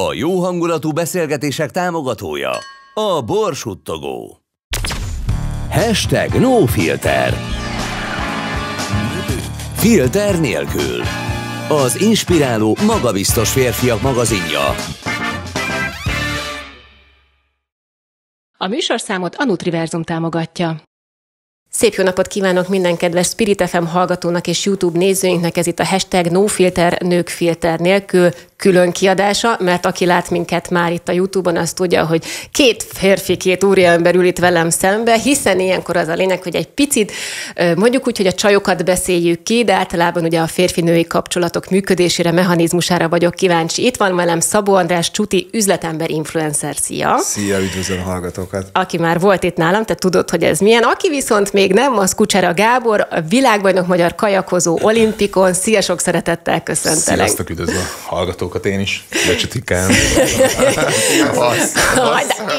A jó hangulatú beszélgetések támogatója a Borsuttogó. Hashtag no filter. Filter nélkül. Az inspiráló, magabiztos férfiak magazinja. A műsorszámot a Nutriverzum támogatja. Szép jó napot kívánok minden kedves Spirit FM hallgatónak és YouTube nézőinknek, ez itt a hashtag NoFilter, nők filter nélkül külön kiadása, mert aki lát minket már itt a YouTube-on, az tudja, hogy két férfi, két úriember ül itt velem szembe, hiszen ilyenkor az a lényeg, hogy egy picit mondjuk úgy, hogy a csajokat beszéljük ki, de általában ugye a férfi-női kapcsolatok működésére, mechanizmusára vagyok kíváncsi. Itt van velem Szabó András Csuti, üzletember influencer. Szia! Szia, üdvözlöm a hallgatókat! Aki már volt itt nálam, te tudod, hogy ez milyen. Aki viszont még nem, az Kucsera Gábor, a világbajnok magyar kajakozó olimpikon. Szia, sok szeretettel köszöntelek. Sziasztok, üdvözlöm a hallgatókat! én is. Becsutikám.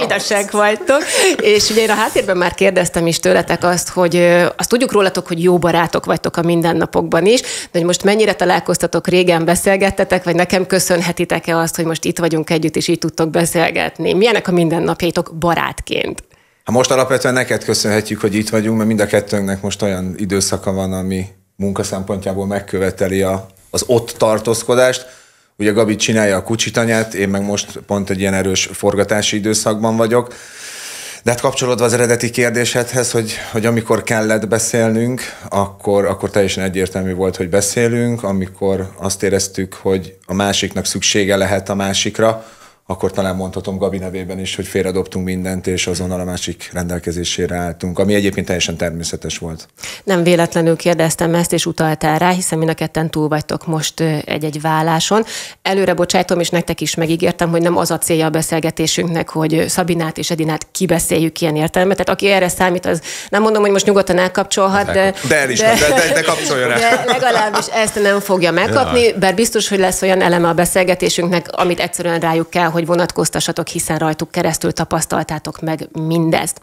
Édesek vagytok. És ugye én a háttérben már kérdeztem is tőletek azt, hogy azt tudjuk rólatok, hogy jó barátok vagytok a mindennapokban is, de hogy most mennyire találkoztatok, régen beszélgettetek, vagy nekem köszönhetitek-e azt, hogy most itt vagyunk együtt, és így tudtok beszélgetni? Milyenek a mindennapjaitok barátként? Hát most alapvetően neked köszönhetjük, hogy itt vagyunk, mert mind a kettőnknek most olyan időszaka van, ami munka szempontjából megköveteli a, az ott tartózkodást. Ugye Gabi csinálja a kucsitanyát, én meg most pont egy ilyen erős forgatási időszakban vagyok. De hát kapcsolódva az eredeti kérdésedhez, hogy, hogy amikor kellett beszélnünk, akkor, akkor teljesen egyértelmű volt, hogy beszélünk, amikor azt éreztük, hogy a másiknak szüksége lehet a másikra, akkor talán mondhatom Gabi nevében is, hogy félredobtunk mindent, és azonnal a másik rendelkezésére álltunk, ami egyébként teljesen természetes volt. Nem véletlenül kérdeztem ezt, és utaltál rá, hiszen mind a ketten túl vagytok most egy-egy válláson. Előre bocsájtom, és nektek is megígértem, hogy nem az a célja a beszélgetésünknek, hogy Szabinát és Edinát kibeszéljük ilyen értelemben. Tehát aki erre számít, az nem mondom, hogy most nyugodtan elkapcsolhat, de... De el is, de, de, de, de kapcsoljon el. De legalábbis ezt nem fogja megkapni, bár biztos, hogy lesz olyan eleme a beszélgetésünknek, amit egyszerűen rájuk kell, hogy vonatkoztassatok, hiszen rajtuk keresztül tapasztaltátok meg mindezt.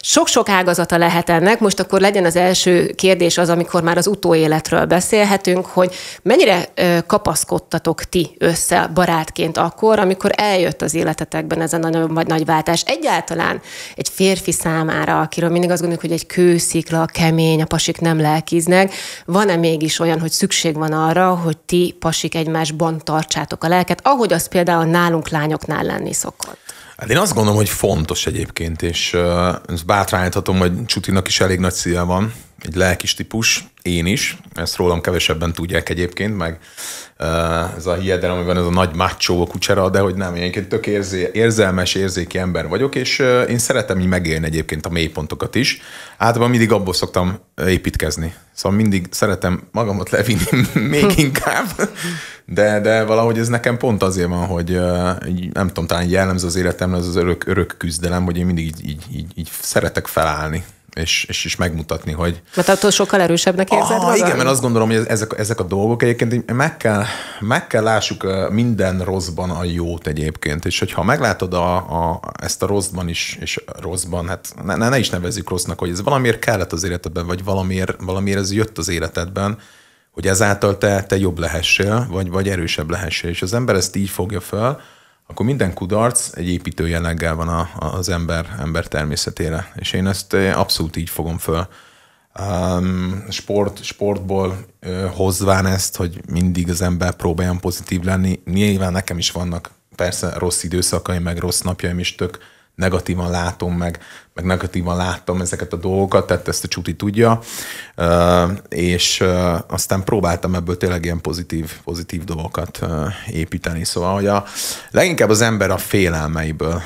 Sok-sok ágazata lehet ennek. Most akkor legyen az első kérdés az, amikor már az utóéletről beszélhetünk, hogy mennyire kapaszkodtatok ti össze barátként akkor, amikor eljött az életetekben ez a nagy, nagy váltás. Egyáltalán egy férfi számára, akiről mindig azt gondoljuk, hogy egy kőszikla, kemény, a pasik nem lelkiznek, van-e mégis olyan, hogy szükség van arra, hogy ti pasik egymásban tartsátok a lelket, ahogy az például nálunk lányoknál lenni szokott? Hát én azt gondolom, hogy fontos egyébként, és uh, ezt bátrányíthatom, hogy Csutinak is elég nagy szíve van, egy lelkis típus, én is, ezt rólam kevesebben tudják egyébként, meg uh, ez a hiedelem, amiben ez a nagy macho kucsera, de hogy nem, én tök érzé, érzelmes, érzéki ember vagyok, és én szeretem így megélni egyébként a mélypontokat is. Általában mindig abból szoktam építkezni. Szóval mindig szeretem magamat levinni még inkább, de, de valahogy ez nekem pont azért van, hogy nem tudom, talán jellemző az életemre az az örök, örök küzdelem, hogy én mindig így, így, így, így szeretek felállni és, és is megmutatni, hogy... Mert attól sokkal erősebbnek érzed ah, Igen, mert azt gondolom, hogy ezek, ezek a dolgok egyébként meg kell, meg kell lássuk minden rosszban a jót egyébként, és hogyha meglátod a, a, ezt a rosszban is, és rosszban, hát ne, ne is nevezzük rossznak, hogy ez valamiért kellett az életedben, vagy valamiért, valamiért ez jött az életedben, hogy ezáltal te, te jobb lehessél, vagy, vagy erősebb lehessél, és az ember ezt így fogja fel, akkor minden kudarc egy építő jelleggel van a, az ember, ember természetére. És én ezt eh, abszolút így fogom föl. Um, sport, sportból uh, hozván ezt, hogy mindig az ember próbáljon pozitív lenni. Nyilván nekem is vannak persze rossz időszakaim, meg rossz napjaim is tök negatívan látom, meg, meg negatívan láttam ezeket a dolgokat, tehát ezt a csuti tudja, és aztán próbáltam ebből tényleg ilyen pozitív, pozitív dolgokat építeni. Szóval, hogy a, leginkább az ember a félelmeiből,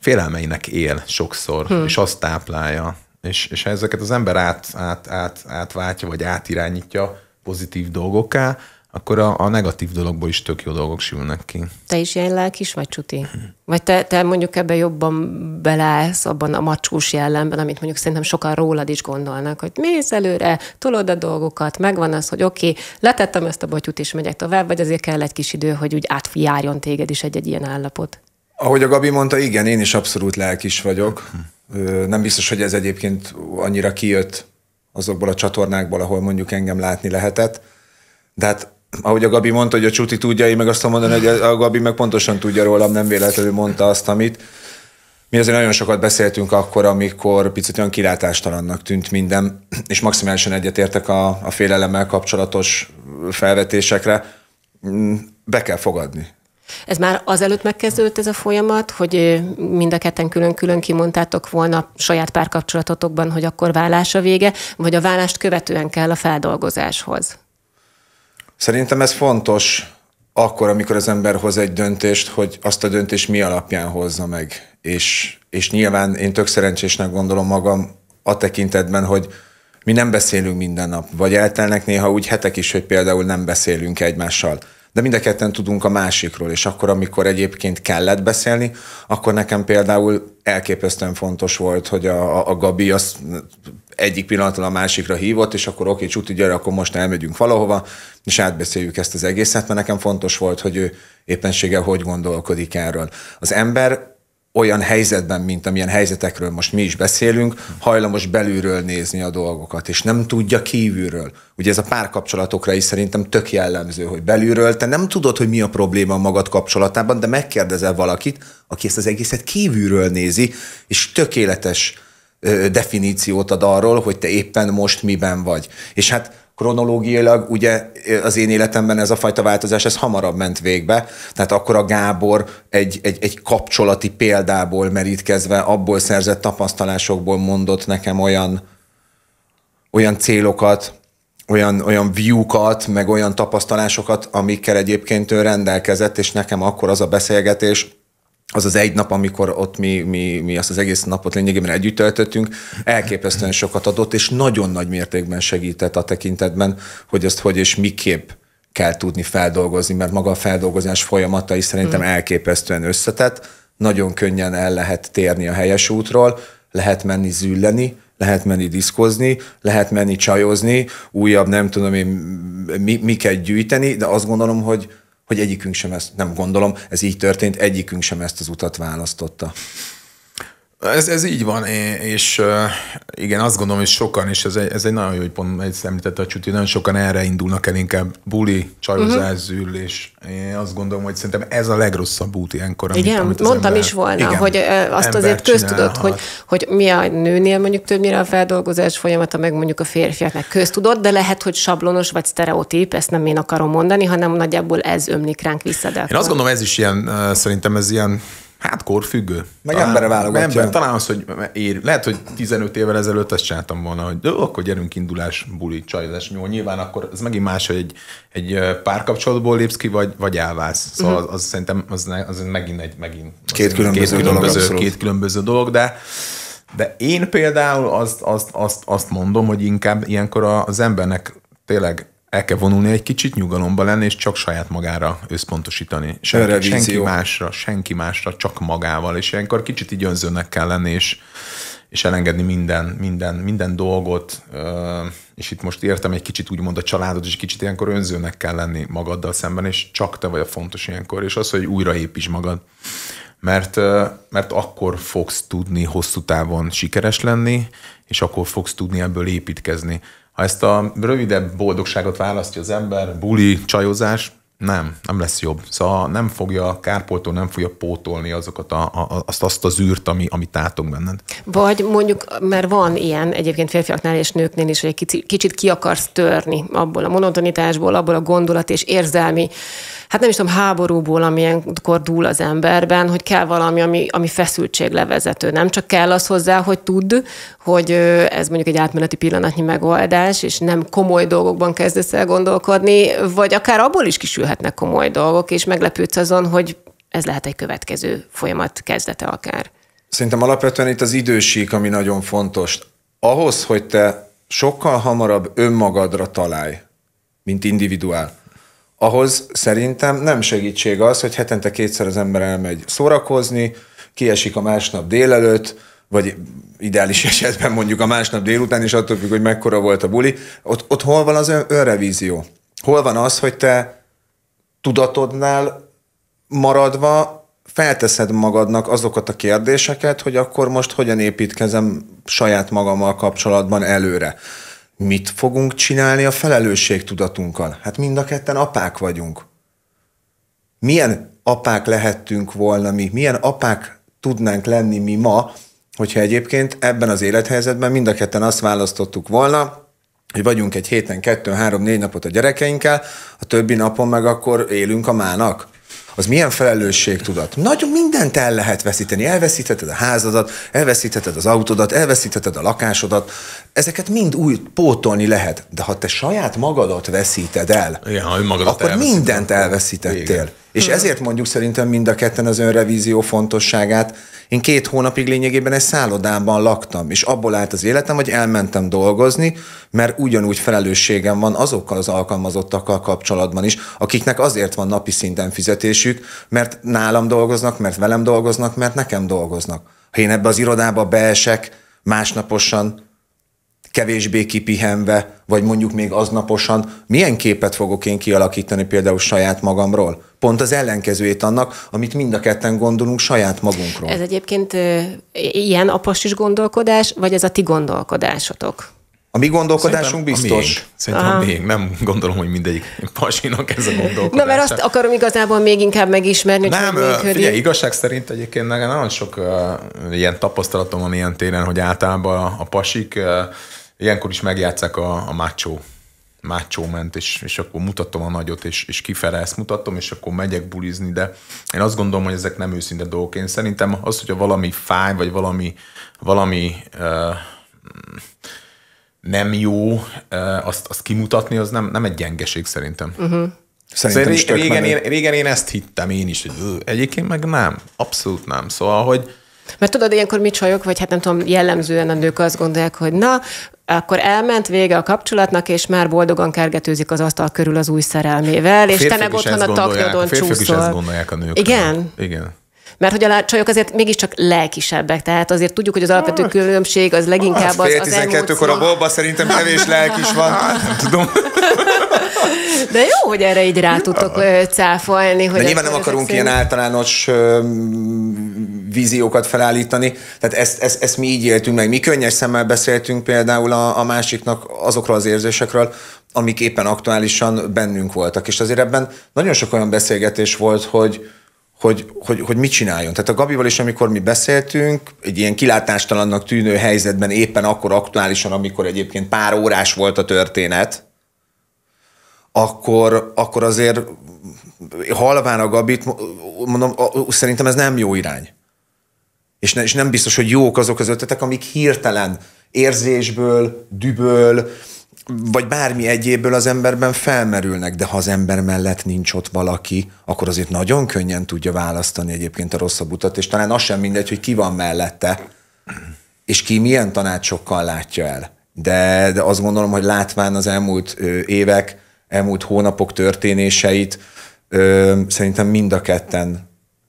félelmeinek él sokszor, hmm. és azt táplálja. És, és ha ezeket az ember át, át, át, átváltja, vagy átirányítja pozitív dolgokká, akkor a, a negatív dologból is tök jó dolgok sülnek ki. Te is ilyen lelkis vagy, Csuti? Vagy te, te mondjuk ebben jobban beleállsz abban a macsús jellemben, amit mondjuk szerintem sokan rólad is gondolnak, hogy mész előre, tolod a dolgokat, megvan az, hogy oké, okay, letettem ezt a botyút és megyek tovább, vagy azért kell egy kis idő, hogy úgy átjárjon téged is egy-egy ilyen állapot? Ahogy a Gabi mondta, igen, én is abszolút lelkis vagyok. Nem biztos, hogy ez egyébként annyira kijött azokból a csatornákból, ahol mondjuk engem látni lehetett. De hát ahogy a Gabi mondta, hogy a Csuti tudja, én meg azt mondani, hogy a Gabi meg pontosan tudja rólam, nem véletlenül mondta azt, amit. Mi azért nagyon sokat beszéltünk akkor, amikor picit olyan kilátástalannak tűnt minden, és maximálisan egyetértek a, a félelemmel kapcsolatos felvetésekre. Mm, be kell fogadni. Ez már azelőtt megkezdődött ez a folyamat, hogy mind a ketten külön-külön kimondtátok volna saját párkapcsolatotokban, hogy akkor vállás a vége, vagy a vállást követően kell a feldolgozáshoz? Szerintem ez fontos akkor, amikor az ember hoz egy döntést, hogy azt a döntést mi alapján hozza meg. És, és nyilván én tök szerencsésnek gondolom magam a tekintetben, hogy mi nem beszélünk minden nap, vagy eltelnek néha úgy hetek is, hogy például nem beszélünk egymással de mind a ketten tudunk a másikról, és akkor, amikor egyébként kellett beszélni, akkor nekem például elképesztően fontos volt, hogy a, a Gabi az egyik pillanatban a másikra hívott, és akkor oké, csuti, gyere, akkor most elmegyünk valahova, és átbeszéljük ezt az egészet, mert nekem fontos volt, hogy ő éppenséggel hogy gondolkodik erről. Az ember olyan helyzetben, mint amilyen helyzetekről most mi is beszélünk, hajlamos belülről nézni a dolgokat, és nem tudja kívülről. Ugye ez a párkapcsolatokra is szerintem tök jellemző, hogy belülről te nem tudod, hogy mi a probléma magad kapcsolatában, de megkérdezel valakit, aki ezt az egészet kívülről nézi, és tökéletes definíciót ad arról, hogy te éppen most miben vagy. És hát kronológiailag ugye az én életemben ez a fajta változás, ez hamarabb ment végbe, tehát akkor a Gábor egy, egy, egy kapcsolati példából merítkezve, abból szerzett tapasztalásokból mondott nekem olyan, olyan célokat, olyan, olyan view-kat, meg olyan tapasztalásokat, amikkel egyébként ő rendelkezett, és nekem akkor az a beszélgetés, az az egy nap, amikor ott mi, mi, mi azt az egész napot lényegében együtt töltöttünk, elképesztően sokat adott, és nagyon nagy mértékben segített a tekintetben, hogy ezt hogy és miképp kell tudni feldolgozni, mert maga a feldolgozás folyamata is szerintem hmm. elképesztően összetett, nagyon könnyen el lehet térni a helyes útról, lehet menni zülleni, lehet menni diszkozni, lehet menni csajozni, újabb nem tudom én mi, miket gyűjteni, de azt gondolom, hogy hogy egyikünk sem ezt, nem gondolom, ez így történt, egyikünk sem ezt az utat választotta. Ez, ez így van, és igen, azt gondolom, hogy sokan, és ez egy, ez egy nagyon jó, hogy pont egy említette a Csuti, nagyon sokan erre indulnak el inkább buli, csajozás, uh-huh. én azt gondolom, hogy szerintem ez a legrosszabb út ilyenkor. Amit, igen, amit mondtam ember, is volna, igen, hogy azt azért köztudott, hogy, hogy mi a nőnél mondjuk többnyire a feldolgozás folyamata, meg mondjuk a férfiaknak köztudott, de lehet, hogy sablonos vagy sztereotíp, ezt nem én akarom mondani, hanem nagyjából ez ömlik ránk vissza. De én azt gondolom, ez is ilyen, szerintem ez ilyen Hát korfüggő. Meg talán, embere válogatja. Ember, talán az, hogy ér, lehet, hogy 15 évvel ezelőtt azt csináltam volna, hogy de, akkor gyerünk indulás, buli, csajozás, jó, nyilván akkor ez megint más, hogy egy, egy párkapcsolatból lépsz ki, vagy, vagy elválsz. Szóval uh-huh. az, az, szerintem az, az megint egy, megint két különböző, két különböző, dolog, két különböző dolog, de de én például azt, azt, azt, azt mondom, hogy inkább ilyenkor az embernek tényleg el kell vonulni egy kicsit, nyugalomba lenni, és csak saját magára összpontosítani. Senki, senki másra, senki másra, csak magával, és ilyenkor kicsit így önzőnek kell lenni, és, és elengedni minden, minden, minden dolgot, és itt most értem egy kicsit úgymond a családot, és kicsit ilyenkor önzőnek kell lenni magaddal szemben, és csak te vagy a fontos ilyenkor, és az, hogy újraépíts magad. Mert, mert akkor fogsz tudni hosszú távon sikeres lenni, és akkor fogsz tudni ebből építkezni. Ha ezt a rövidebb boldogságot választja az ember, buli, csajozás, nem, nem lesz jobb. Szóval nem fogja kárpótolni, nem fogja pótolni azokat a, a, azt, azt az űrt, ami, ami tátog benned. Vagy mondjuk, mert van ilyen egyébként férfiaknál és nőknél is, hogy egy kicsit, ki akarsz törni abból a monotonitásból, abból a gondolat és érzelmi hát nem is tudom, háborúból, amilyenkor dúl az emberben, hogy kell valami, ami, ami feszültséglevezető. Nem csak kell az hozzá, hogy tudd, hogy ez mondjuk egy átmeneti pillanatnyi megoldás, és nem komoly dolgokban kezdesz el gondolkodni, vagy akár abból is kisülhetnek komoly dolgok, és meglepődsz azon, hogy ez lehet egy következő folyamat kezdete akár. Szerintem alapvetően itt az idősík, ami nagyon fontos. Ahhoz, hogy te sokkal hamarabb önmagadra találj, mint individuál, ahhoz szerintem nem segítség az, hogy hetente kétszer az ember elmegy szórakozni, kiesik a másnap délelőtt, vagy ideális esetben mondjuk a másnap délután, és attól függ, hogy mekkora volt a buli. Ott, ott hol van az önrevízió? Hol van az, hogy te tudatodnál maradva felteszed magadnak azokat a kérdéseket, hogy akkor most hogyan építkezem saját magammal kapcsolatban előre mit fogunk csinálni a felelősségtudatunkkal? Hát mind a ketten apák vagyunk. Milyen apák lehettünk volna mi, milyen apák tudnánk lenni mi ma, hogyha egyébként ebben az élethelyzetben mind a ketten azt választottuk volna, hogy vagyunk egy héten kettő, három, négy napot a gyerekeinkkel, a többi napon meg akkor élünk a mának az milyen felelősségtudat? Nagyon mindent el lehet veszíteni. Elveszítheted a házadat, elveszítheted az autódat, elveszítheted a lakásodat. Ezeket mind új pótolni lehet. De ha te saját magadat veszíted el, Igen, ha akkor mindent elveszítettél. Igen. És ezért mondjuk szerintem mind a ketten az önrevízió fontosságát. Én két hónapig lényegében egy szállodában laktam, és abból állt az életem, hogy elmentem dolgozni, mert ugyanúgy felelősségem van azokkal az alkalmazottakkal kapcsolatban is, akiknek azért van napi szinten fizetésük, mert nálam dolgoznak, mert velem dolgoznak, mert nekem dolgoznak. Ha én ebbe az irodába beesek másnaposan, kevésbé kipihenve, vagy mondjuk még aznaposan, milyen képet fogok én kialakítani például saját magamról? Pont az ellenkezőjét annak, amit mind a ketten gondolunk saját magunkról. Ez egyébként ilyen apostis gondolkodás, vagy ez a ti gondolkodásotok? A mi gondolkodásunk Szerintem biztos. A miénk. Szerintem a miénk. Nem gondolom, hogy mindegyik pasinak ez a gondolkodás. Na, mert azt akarom igazából még inkább megismerni, hogy Nem, hogy működik. figyelj, igazság szerint egyébként nagyon sok uh, ilyen tapasztalatom van ilyen téren, hogy általában a, a pasik uh, ilyenkor is megjátszák a, a macho macho ment, és, és akkor mutatom a nagyot, és, és kifele ezt mutatom, és akkor megyek bulizni, de én azt gondolom, hogy ezek nem őszinte dolgok. Én szerintem az, hogyha valami fáj, vagy valami, valami uh, nem jó, uh, azt, azt kimutatni, az nem, nem egy gyengeség szerintem. Uh-huh. Szerintem Szóval tök régen, menő. én, régen én ezt hittem én is, hogy egyébként meg nem, abszolút nem. Szóval, hogy Mert tudod, ilyenkor mi csajok, vagy hát nem tudom, jellemzően a nők azt gondolják, hogy na, akkor elment vége a kapcsolatnak, és már boldogan kergetőzik az asztal körül az új szerelmével, és te meg otthon a taknyodon a férfiak is csúszol. ezt gondolják a nők. Igen? Igen. Mert hogy a csajok azért mégiscsak lelkisebbek, tehát azért tudjuk, hogy az alapvető különbség az leginkább az, fél az tizenkettőkor a emóció. bolba szerintem kevés lelkis van. Nem tudom. De jó, hogy erre így rá tudtok cáfolni. Hogy De nyilván nem akarunk ilyen szerint- általános ö, víziókat felállítani. Tehát ezt, ezt, ezt mi így éltünk meg. Mi könnyes szemmel beszéltünk például a, a másiknak azokról az érzésekről, amik éppen aktuálisan bennünk voltak. És azért ebben nagyon sok olyan beszélgetés volt, hogy, hogy, hogy, hogy mit csináljon. Tehát a Gabival is, amikor mi beszéltünk, egy ilyen kilátástalannak tűnő helyzetben éppen akkor aktuálisan, amikor egyébként pár órás volt a történet, akkor, akkor azért halván a Gabit, mondom, szerintem ez nem jó irány. És, ne, és nem biztos, hogy jók azok az ötletek, amik hirtelen érzésből, düböl, vagy bármi egyébből az emberben felmerülnek, de ha az ember mellett nincs ott valaki, akkor azért nagyon könnyen tudja választani egyébként a rosszabb utat, és talán az sem mindegy, hogy ki van mellette, és ki milyen tanácsokkal látja el. De, de azt gondolom, hogy látván az elmúlt évek, elmúlt hónapok történéseit, ö, szerintem mind a ketten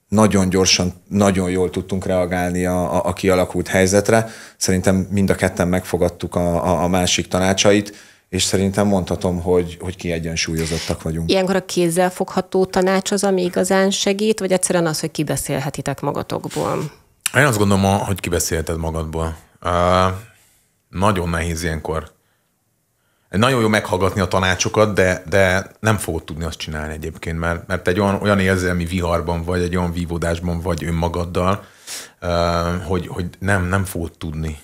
nagyon gyorsan, nagyon jól tudtunk reagálni a, a, a kialakult helyzetre. Szerintem mind a ketten megfogadtuk a, a, a másik tanácsait, és szerintem mondhatom, hogy, hogy kiegyensúlyozottak vagyunk. Ilyenkor a kézzel fogható tanács az, ami igazán segít, vagy egyszerűen az, hogy kibeszélhetitek magatokból? Én azt gondolom, hogy kibeszélted magadból. Uh, nagyon nehéz ilyenkor. Nagyon jó meghallgatni a tanácsokat, de, de nem fogod tudni azt csinálni egyébként, mert, mert egy olyan, olyan érzelmi viharban vagy, egy olyan vívódásban vagy önmagaddal, uh, hogy, hogy nem, nem fogod tudni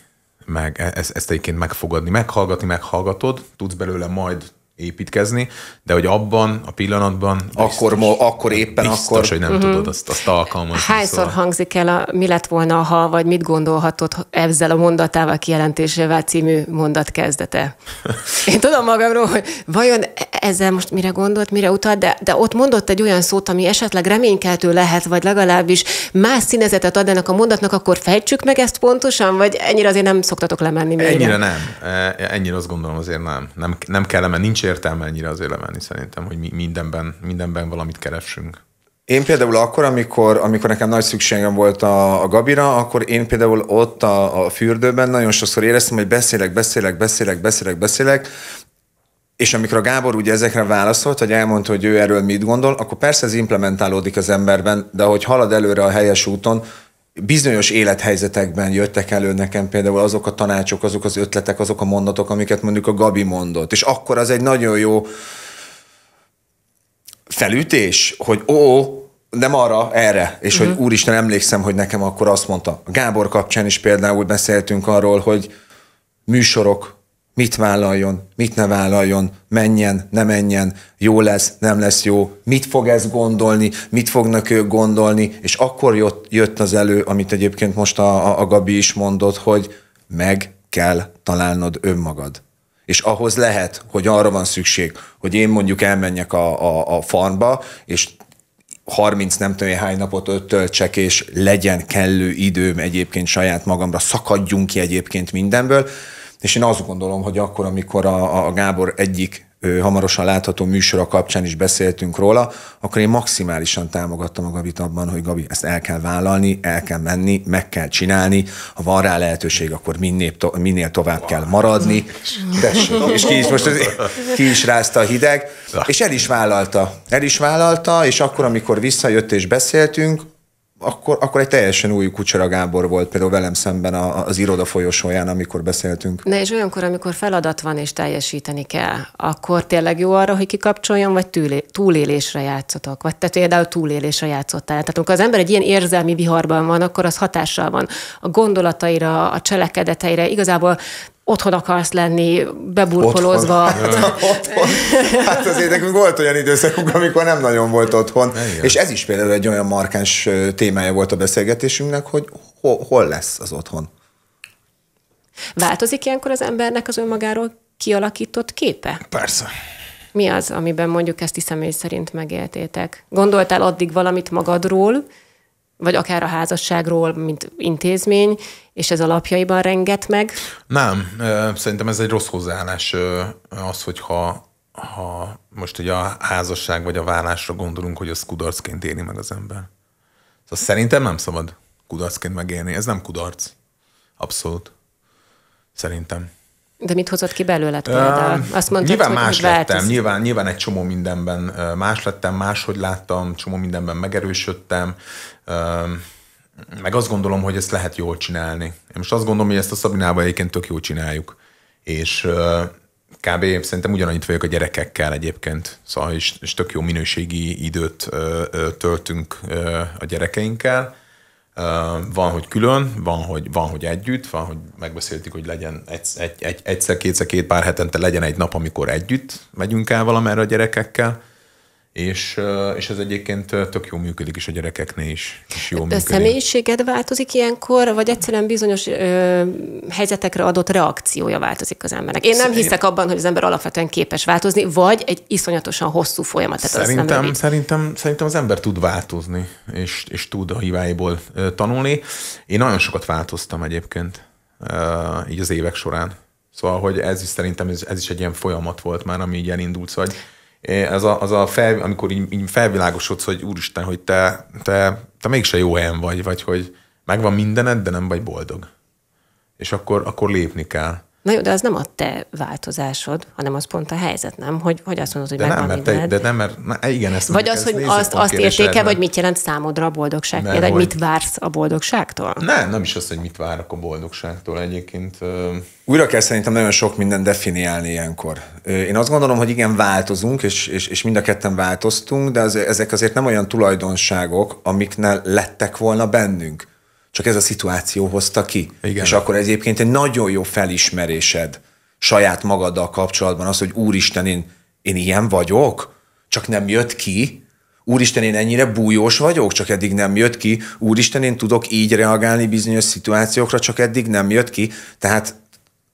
meg e- ezt, ezt egyébként megfogadni. Meghallgatni, meghallgatod, tudsz belőle majd építkezni, de hogy abban a pillanatban Akkor, mo, akkor éppen biztos, akkor... hogy nem uh-huh. tudod azt, azt alkalmazni. Hányszor szóval. hangzik el a mi lett volna, ha, vagy mit gondolhatod ezzel a mondatával kijelentésével című mondat kezdete? Én tudom magamról, hogy vajon ezzel most mire gondolt, mire utalt, de, de ott mondott egy olyan szót, ami esetleg reménykeltő lehet, vagy legalábbis más színezetet ad ennek a mondatnak, akkor fejtsük meg ezt pontosan, vagy ennyire azért nem szoktatok lemenni még. Ennyire nem. E, Ennyire azt gondolom azért nem. Nem, nem kell lemenni, nincs értelme ennyire azért lemenni szerintem, hogy mi mindenben, mindenben valamit keressünk. Én például akkor, amikor, amikor nekem nagy szükségem volt a, a Gabira, akkor én például ott a, a fürdőben nagyon sokszor éreztem, hogy beszélek, beszélek, beszélek, beszélek, beszélek, és amikor a Gábor ugye ezekre válaszolt, hogy elmondta, hogy ő erről mit gondol, akkor persze ez implementálódik az emberben, de hogy halad előre a helyes úton, bizonyos élethelyzetekben jöttek elő nekem például azok a tanácsok, azok az ötletek, azok a mondatok, amiket mondjuk a Gabi mondott. És akkor az egy nagyon jó felütés, hogy ó, nem arra, erre, és uh-huh. hogy úristen, emlékszem, hogy nekem akkor azt mondta. Gábor kapcsán is például beszéltünk arról, hogy műsorok, mit vállaljon, mit ne vállaljon, menjen, ne menjen, jó lesz, nem lesz jó, mit fog ez gondolni, mit fognak ők gondolni, és akkor jött, az elő, amit egyébként most a, a Gabi is mondott, hogy meg kell találnod önmagad. És ahhoz lehet, hogy arra van szükség, hogy én mondjuk elmenjek a, a, a farmba, és 30 nem tudom hány napot ott töltsek, és legyen kellő időm egyébként saját magamra, szakadjunk ki egyébként mindenből, és én azt gondolom, hogy akkor, amikor a, a Gábor egyik ő, hamarosan látható műsora kapcsán is beszéltünk róla, akkor én maximálisan támogattam a Gabit abban, hogy Gabi, ezt el kell vállalni, el kell menni, meg kell csinálni, ha van rá lehetőség, akkor minél, to- minél tovább kell maradni. Tessék, és ki is, most ki is rázta a hideg, és el is vállalta. El is vállalta, és akkor, amikor visszajött és beszéltünk, akkor, akkor egy teljesen új Kucsera Gábor volt például velem szemben az iroda folyosóján, amikor beszéltünk. Na és olyankor, amikor feladat van és teljesíteni kell, akkor tényleg jó arra, hogy kikapcsoljon, vagy túlé, túlélésre játszotok? Vagy te például túlélésre játszottál? Tehát amikor az ember egy ilyen érzelmi viharban van, akkor az hatással van a gondolataira, a cselekedeteire. Igazából otthon akarsz lenni, beburkolózva. Otthon. otthon. Hát azért nekünk volt olyan időszakunk, amikor nem nagyon volt otthon. Igen. És ez is például egy olyan markáns témája volt a beszélgetésünknek, hogy hol, hol lesz az otthon. Változik ilyenkor az embernek az önmagáról kialakított képe? Persze. Mi az, amiben mondjuk ezt is személy szerint megéltétek? Gondoltál addig valamit magadról, vagy akár a házasságról, mint intézmény, és ez alapjaiban renget meg? Nem, szerintem ez egy rossz hozzáállás az, hogyha ha most ugye a házasság vagy a vállásra gondolunk, hogy az kudarcként éli meg az ember. Szóval szerintem nem szabad kudarcként megélni. Ez nem kudarc. Abszolút. Szerintem. De mit hozott ki belőle például? Azt mondtad, nyilván hogy más lettem, nyilván, nyilván egy csomó mindenben más lettem, máshogy láttam, csomó mindenben megerősödtem, meg azt gondolom, hogy ezt lehet jól csinálni. Én most azt gondolom, hogy ezt a Szabinával egyébként tök jól csináljuk. És kb. szerintem ugyanannyit vagyok a gyerekekkel egyébként. Szóval és, és tök jó minőségi időt töltünk a gyerekeinkkel van, hogy külön, van, hogy, van, hogy együtt, van, hogy megbeszéltük, hogy legyen egy, egy, egy, egyszer, kétszer, két pár hetente legyen egy nap, amikor együtt megyünk el valamerre a gyerekekkel és, és ez egyébként tök jó működik is a gyerekeknél is. is jó működik. A személyiséged változik ilyenkor, vagy egyszerűen bizonyos ö, helyzetekre adott reakciója változik az embernek? Én nem hiszek abban, hogy az ember alapvetően képes változni, vagy egy iszonyatosan hosszú folyamat. Szerintem, szerintem, szerintem az ember tud változni, és, és tud a hibáiból tanulni. Én nagyon sokat változtam egyébként így az évek során. Szóval, hogy ez is szerintem ez, ez is egy ilyen folyamat volt már, ami így elindult, szóval, hogy ez a, az a fel, amikor így, így felvilágosodsz, hogy úristen, hogy te, te, te mégse jó helyen vagy, vagy hogy megvan mindened, de nem vagy boldog. És akkor, akkor lépni kell. Na jó, de az nem a te változásod, hanem az pont a helyzet, nem? Hogy, hogy azt mondod, hogy de megvan nem, mert te, De nem, mert na, igen, ezt Vagy az, hogy azt, azt értéke, vagy mit jelent számodra a boldogság? Például, hogy mit vársz a boldogságtól? Nem, nem is az, hogy mit várok a boldogságtól egyébként. Újra kell szerintem nagyon sok minden definiálni ilyenkor. Én azt gondolom, hogy igen, változunk, és, és, és mind a ketten változtunk, de az, ezek azért nem olyan tulajdonságok, amiknél lettek volna bennünk csak ez a szituáció hozta ki. Igen. És akkor egyébként egy nagyon jó felismerésed saját magaddal kapcsolatban az, hogy úristen, én, én ilyen vagyok, csak nem jött ki, Úristen, én ennyire bújós vagyok, csak eddig nem jött ki. Úristen, én tudok így reagálni bizonyos szituációkra, csak eddig nem jött ki. Tehát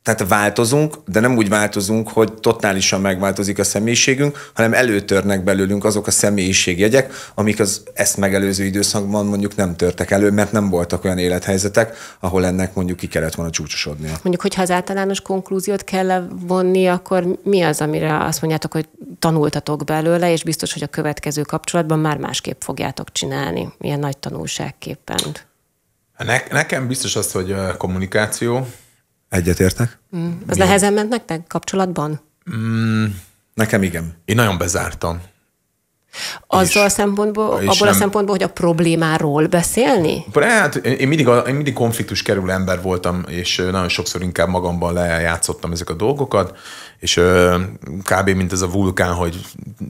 tehát változunk, de nem úgy változunk, hogy totálisan megváltozik a személyiségünk, hanem előtörnek belőlünk azok a személyiségjegyek, amik az ezt megelőző időszakban mondjuk nem törtek elő, mert nem voltak olyan élethelyzetek, ahol ennek mondjuk ki kellett volna csúcsosodnia. Mondjuk, hogyha az általános konklúziót kell vonni, akkor mi az, amire azt mondjátok, hogy tanultatok belőle, és biztos, hogy a következő kapcsolatban már másképp fogjátok csinálni, ilyen nagy tanulságképpen? Ne, nekem biztos az, hogy kommunikáció, Egyetértek. Mm. Az Mi? nehezen ment nektek kapcsolatban? Mm. Nekem igen. Én nagyon bezártam. Azzal a szempontból, abból nem, a szempontból, hogy a problémáról beszélni? Hát én mindig, én mindig konfliktus kerül ember voltam, és nagyon sokszor inkább magamban lejátszottam ezek a dolgokat, és kb. mint ez a vulkán, hogy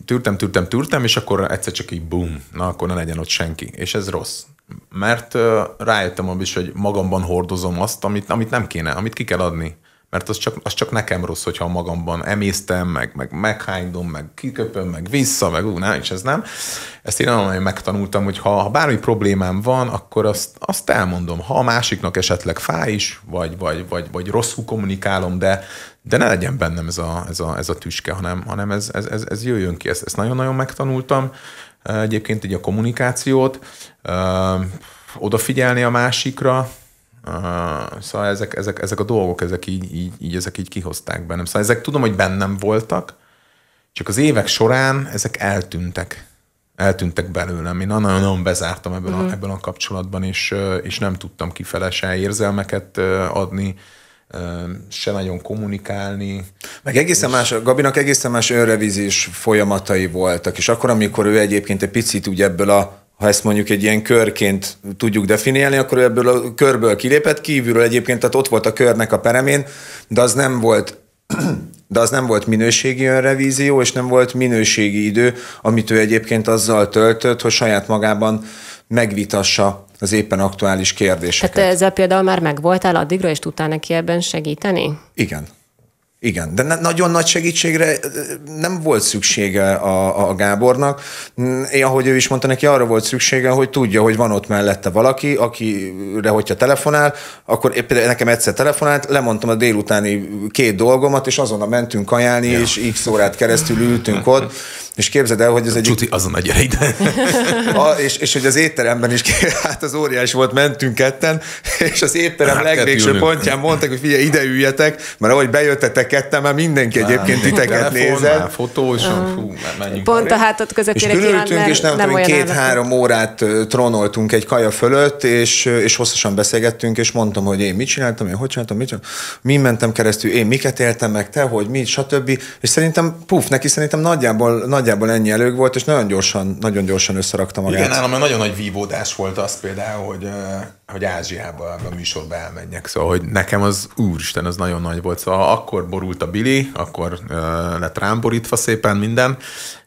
tűrtem, tűrtem, tűrtem, és akkor egyszer csak így bum, na akkor ne legyen ott senki. És ez rossz. Mert rájöttem abban is, hogy magamban hordozom azt, amit, amit nem kéne, amit ki kell adni mert az csak, az csak nekem rossz, hogyha magamban emésztem, meg, meg meghányom, meg kiköpöm, meg vissza, meg ú, nem, és ez nem. Ezt én nagyon megtanultam, hogy ha, ha bármi problémám van, akkor azt, azt elmondom. Ha a másiknak esetleg fáj is, vagy, vagy, vagy, vagy rosszul kommunikálom, de, de ne legyen bennem ez a, ez a, ez a tüske, hanem, hanem ez, ez, ez, ez jöjjön ki. Ezt, ezt nagyon-nagyon megtanultam egyébként így a kommunikációt, odafigyelni a másikra, szóval ezek, ezek, ezek a dolgok, ezek így, így, így, ezek így kihozták bennem. Szóval ezek tudom, hogy bennem voltak, csak az évek során ezek eltűntek. Eltűntek belőlem. Én nagyon-nagyon bezártam ebben, uh-huh. a, mhm. ebben a kapcsolatban, és, és nem tudtam kifele se érzelmeket adni, se nagyon kommunikálni. Meg egészen és... más, Gabinak egészen más önrevízés folyamatai voltak, és akkor, amikor ő egyébként egy picit úgy ebből a ha ezt mondjuk egy ilyen körként tudjuk definiálni, akkor ebből a körből kilépett, kívülről egyébként, tehát ott volt a körnek a peremén, de az nem volt de az nem volt minőségi önrevízió, és nem volt minőségi idő, amit ő egyébként azzal töltött, hogy saját magában megvitassa az éppen aktuális kérdéseket. Tehát ezzel például már megvoltál addigra, és tudtál neki ebben segíteni? Igen. Igen, de nagyon nagy segítségre nem volt szüksége a, a Gábornak. Mm, én, ahogy ő is mondta, neki arra volt szüksége, hogy tudja, hogy van ott mellette valaki, akire, hogyha telefonál, akkor például nekem egyszer telefonált, lemondtam a délutáni két dolgomat, és azonnal mentünk kajálni, ja. és x órát keresztül ültünk ott, és képzeld el, hogy ez egy... Csuti, azon a gyere ide. A, és, és hogy az étteremben is, hát az óriás volt, mentünk ketten, és az étterem hát legvégső pontján mondták, hogy figyelj, ide üljetek, mert ahogy bejöttetek ketten, már mindenki már egyébként titeket nézett. fotós, uh, fú, menjünk. Pont a hátat közepére És ültünk, és nem, nem tudom, két-három órát tronoltunk egy kaja fölött, és, és hosszasan beszélgettünk, és mondtam, hogy én mit csináltam, én hogy csináltam, mit csináltam, mi mentem keresztül, én miket éltem meg, te, hogy mit, stb. És szerintem, puf, neki szerintem nagyjából, nagyjából ennyi előg volt, és nagyon gyorsan, nagyon gyorsan összerakta magát. Igen, nálam nagyon nagy vívódás volt az például, hogy, hogy Ázsiába a műsorba elmenjek. Szóval, hogy nekem az úristen, az nagyon nagy volt. Szóval akkor borult a Billy, akkor lett rám borítva szépen minden,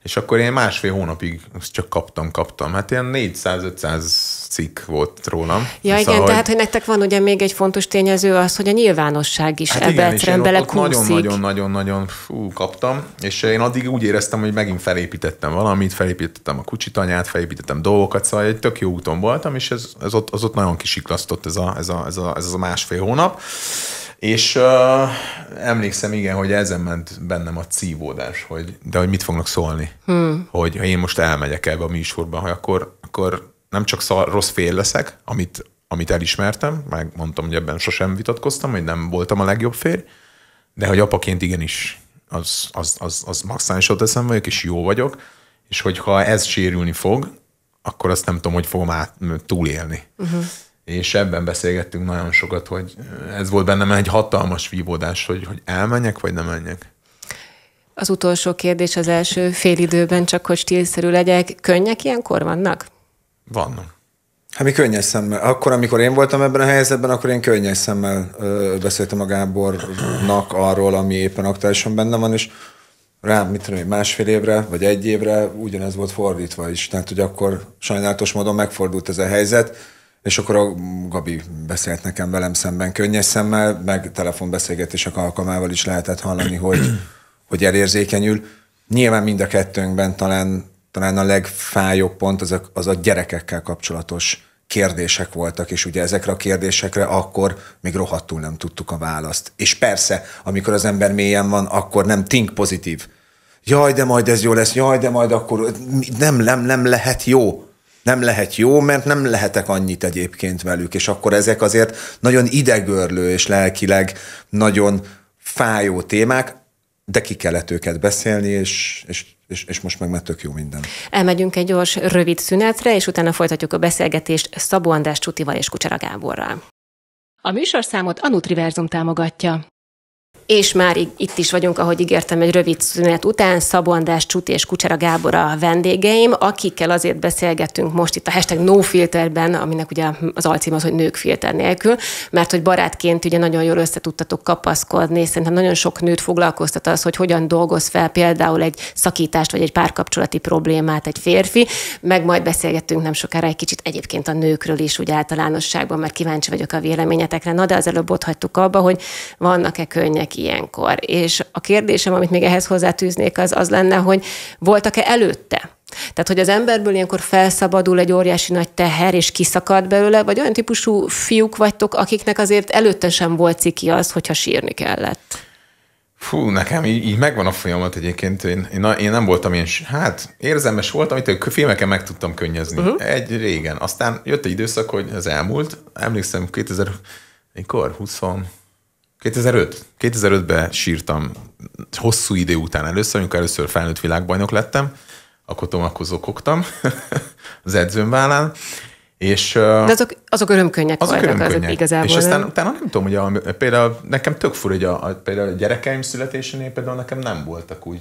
és akkor én másfél hónapig csak kaptam, kaptam. Hát ilyen 400-500 cikk volt rólam. Ja, igen, szóval, tehát, hogy nektek van ugye még egy fontos tényező az, hogy a nyilvánosság is hát ebbe egyszerűen belekúszik. Nagyon-nagyon-nagyon kaptam, és én addig úgy éreztem, hogy megint felépítettem valamit, felépítettem a kucsitanyát, felépítettem dolgokat, szóval egy tök jó úton voltam, és ez, ez, ott, az ott nagyon kisiklasztott ez a, ez a, ez a, ez a másfél hónap. És uh, emlékszem, igen, hogy ezen ment bennem a cívódás, hogy de hogy mit fognak szólni. Hmm. Hogy ha én most elmegyek ebbe a műsorba, hogy akkor, akkor nem csak szar, rossz fél leszek, amit, amit elismertem, meg mondtam, hogy ebben sosem vitatkoztam, hogy nem voltam a legjobb férj, de hogy apaként igenis az, az, az, az maximálisot teszem vagyok, és jó vagyok, és hogyha ez sérülni fog, akkor azt nem tudom, hogy fogom át, túlélni. Uh-huh és ebben beszélgettünk nagyon sokat, hogy ez volt bennem egy hatalmas vívódás, hogy, hogy elmenjek, vagy nem menjek. Az utolsó kérdés az első fél időben, csak hogy stílszerű legyek. Könnyek ilyenkor vannak? Vannak. Hát mi könnyes szemmel. Akkor, amikor én voltam ebben a helyzetben, akkor én könnyes szemmel ö, beszéltem a Gábornak arról, ami éppen aktuálisan benne van, és rá, mit tudom, másfél évre, vagy egy évre ugyanez volt fordítva is. Tehát, hogy akkor sajnálatos módon megfordult ez a helyzet, és akkor a Gabi beszélt nekem velem szemben könnyes szemmel, meg telefonbeszélgetések alkalmával is lehetett hallani, hogy, hogy elérzékenyül. Nyilván mind a kettőnkben talán, talán a legfájóbb pont az a, az a gyerekekkel kapcsolatos kérdések voltak, és ugye ezekre a kérdésekre akkor még rohadtul nem tudtuk a választ. És persze, amikor az ember mélyen van, akkor nem think pozitív. Jaj, de majd ez jó lesz, jaj, de majd akkor nem, nem, nem lehet jó nem lehet jó, mert nem lehetek annyit egyébként velük, és akkor ezek azért nagyon idegörlő és lelkileg nagyon fájó témák, de ki kellett őket beszélni, és, és, és, és most meg már tök jó minden. Elmegyünk egy gyors, rövid szünetre, és utána folytatjuk a beszélgetést Szabó András Csutival és Kucsera Gáborral. A műsorszámot a Nutriverzum támogatja. És már itt is vagyunk, ahogy ígértem, egy rövid szünet után. Szabó András, Csut és Kucsera Gábor a vendégeim, akikkel azért beszélgettünk most itt a hashtag no filterben, aminek ugye az alcím az, hogy nők filter nélkül, mert hogy barátként ugye nagyon jól összetudtatok kapaszkodni, szerintem nagyon sok nőt foglalkoztat az, hogy hogyan dolgoz fel például egy szakítást vagy egy párkapcsolati problémát egy férfi, meg majd beszélgettünk nem sokára egy kicsit egyébként a nőkről is úgy általánosságban, mert kíváncsi vagyok a véleményetekre. Na, de az előbb ott hagytuk abba, hogy vannak-e könnyek ilyenkor. És a kérdésem, amit még ehhez hozzátűznék, az az lenne, hogy voltak-e előtte? Tehát, hogy az emberből ilyenkor felszabadul egy óriási nagy teher, és kiszakad belőle, vagy olyan típusú fiúk vagytok, akiknek azért előtte sem volt ciki az, hogyha sírni kellett. Fú, nekem így, így megvan a folyamat egyébként. Én, én, én nem voltam ilyen, hát érzelmes voltam, itt filmeken meg tudtam könnyezni. Uh-huh. Egy régen. Aztán jött egy időszak, hogy ez elmúlt. Emlékszem, 2000, mikor? 20, 2005. 2005-ben sírtam hosszú idő után először, amikor először felnőtt világbajnok lettem, akkor Tomakhoz zokogtam az edzőm vállán, és, De azok, azok örömkönnyek azok voltak, örömkönnyek. azok igazából. És aztán utána nem tudom, hogy a, például nekem tök fura, hogy a, a, például a gyerekeim születésénél például nekem nem voltak úgy,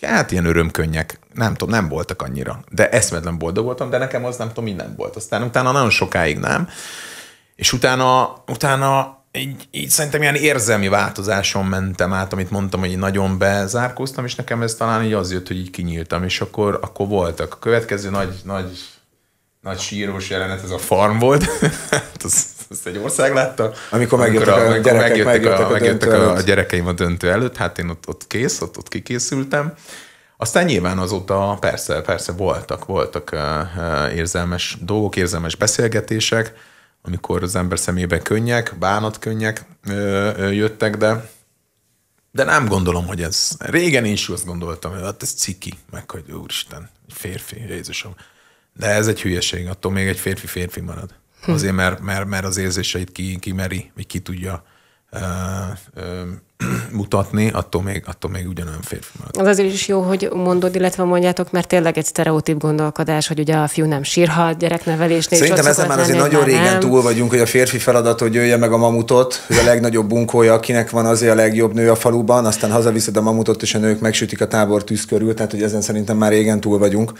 hát ilyen örömkönnyek, nem tudom, nem voltak annyira. De eszmetlen boldog voltam, de nekem az nem tudom, minden volt. Aztán utána nagyon sokáig nem. És utána, utána így, így szerintem ilyen érzelmi változáson mentem át, amit mondtam, hogy nagyon bezárkóztam, és nekem ez talán így az jött, hogy így kinyíltam, és akkor, akkor voltak. A következő nagy, nagy nagy sírós jelenet, ez a farm volt. az, az egy ország látta. Amikor megjöttek a, a gyerekek, megjöttek, megjöttek, a, megjöttek a, a gyerekeim a döntő előtt, hát én ott, ott kész, ott, ott kikészültem. Aztán nyilván azóta persze, persze voltak, voltak uh, érzelmes dolgok, érzelmes beszélgetések, amikor az ember szemébe könnyek, bánatkönnyek uh, jöttek, de de nem gondolom, hogy ez... Régen én is azt gondoltam, hogy hát ez ciki, meg hogy úristen, férfi, Jézusom. De ez egy hülyeség, attól még egy férfi férfi marad. Hm. Azért, mert, mert, mert az érzéseit ki, ki meri, vagy ki tudja mutatni, attól még, attól még ugyanolyan férfi marad. Az azért is jó, hogy mondod, illetve mondjátok, mert tényleg egy sztereotíp gondolkodás, hogy ugye a fiú nem sírhat gyereknevelésnél. Szerintem ezen már azért nagyon régen nem. túl vagyunk, hogy a férfi feladat, hogy jöjje meg a mamutot, hogy a legnagyobb bunkója, akinek van azért a legjobb nő a faluban, aztán hazaviszed a mamutot, és a nők megsütik a tábor tűz körül, tehát hogy ezen szerintem már régen túl vagyunk.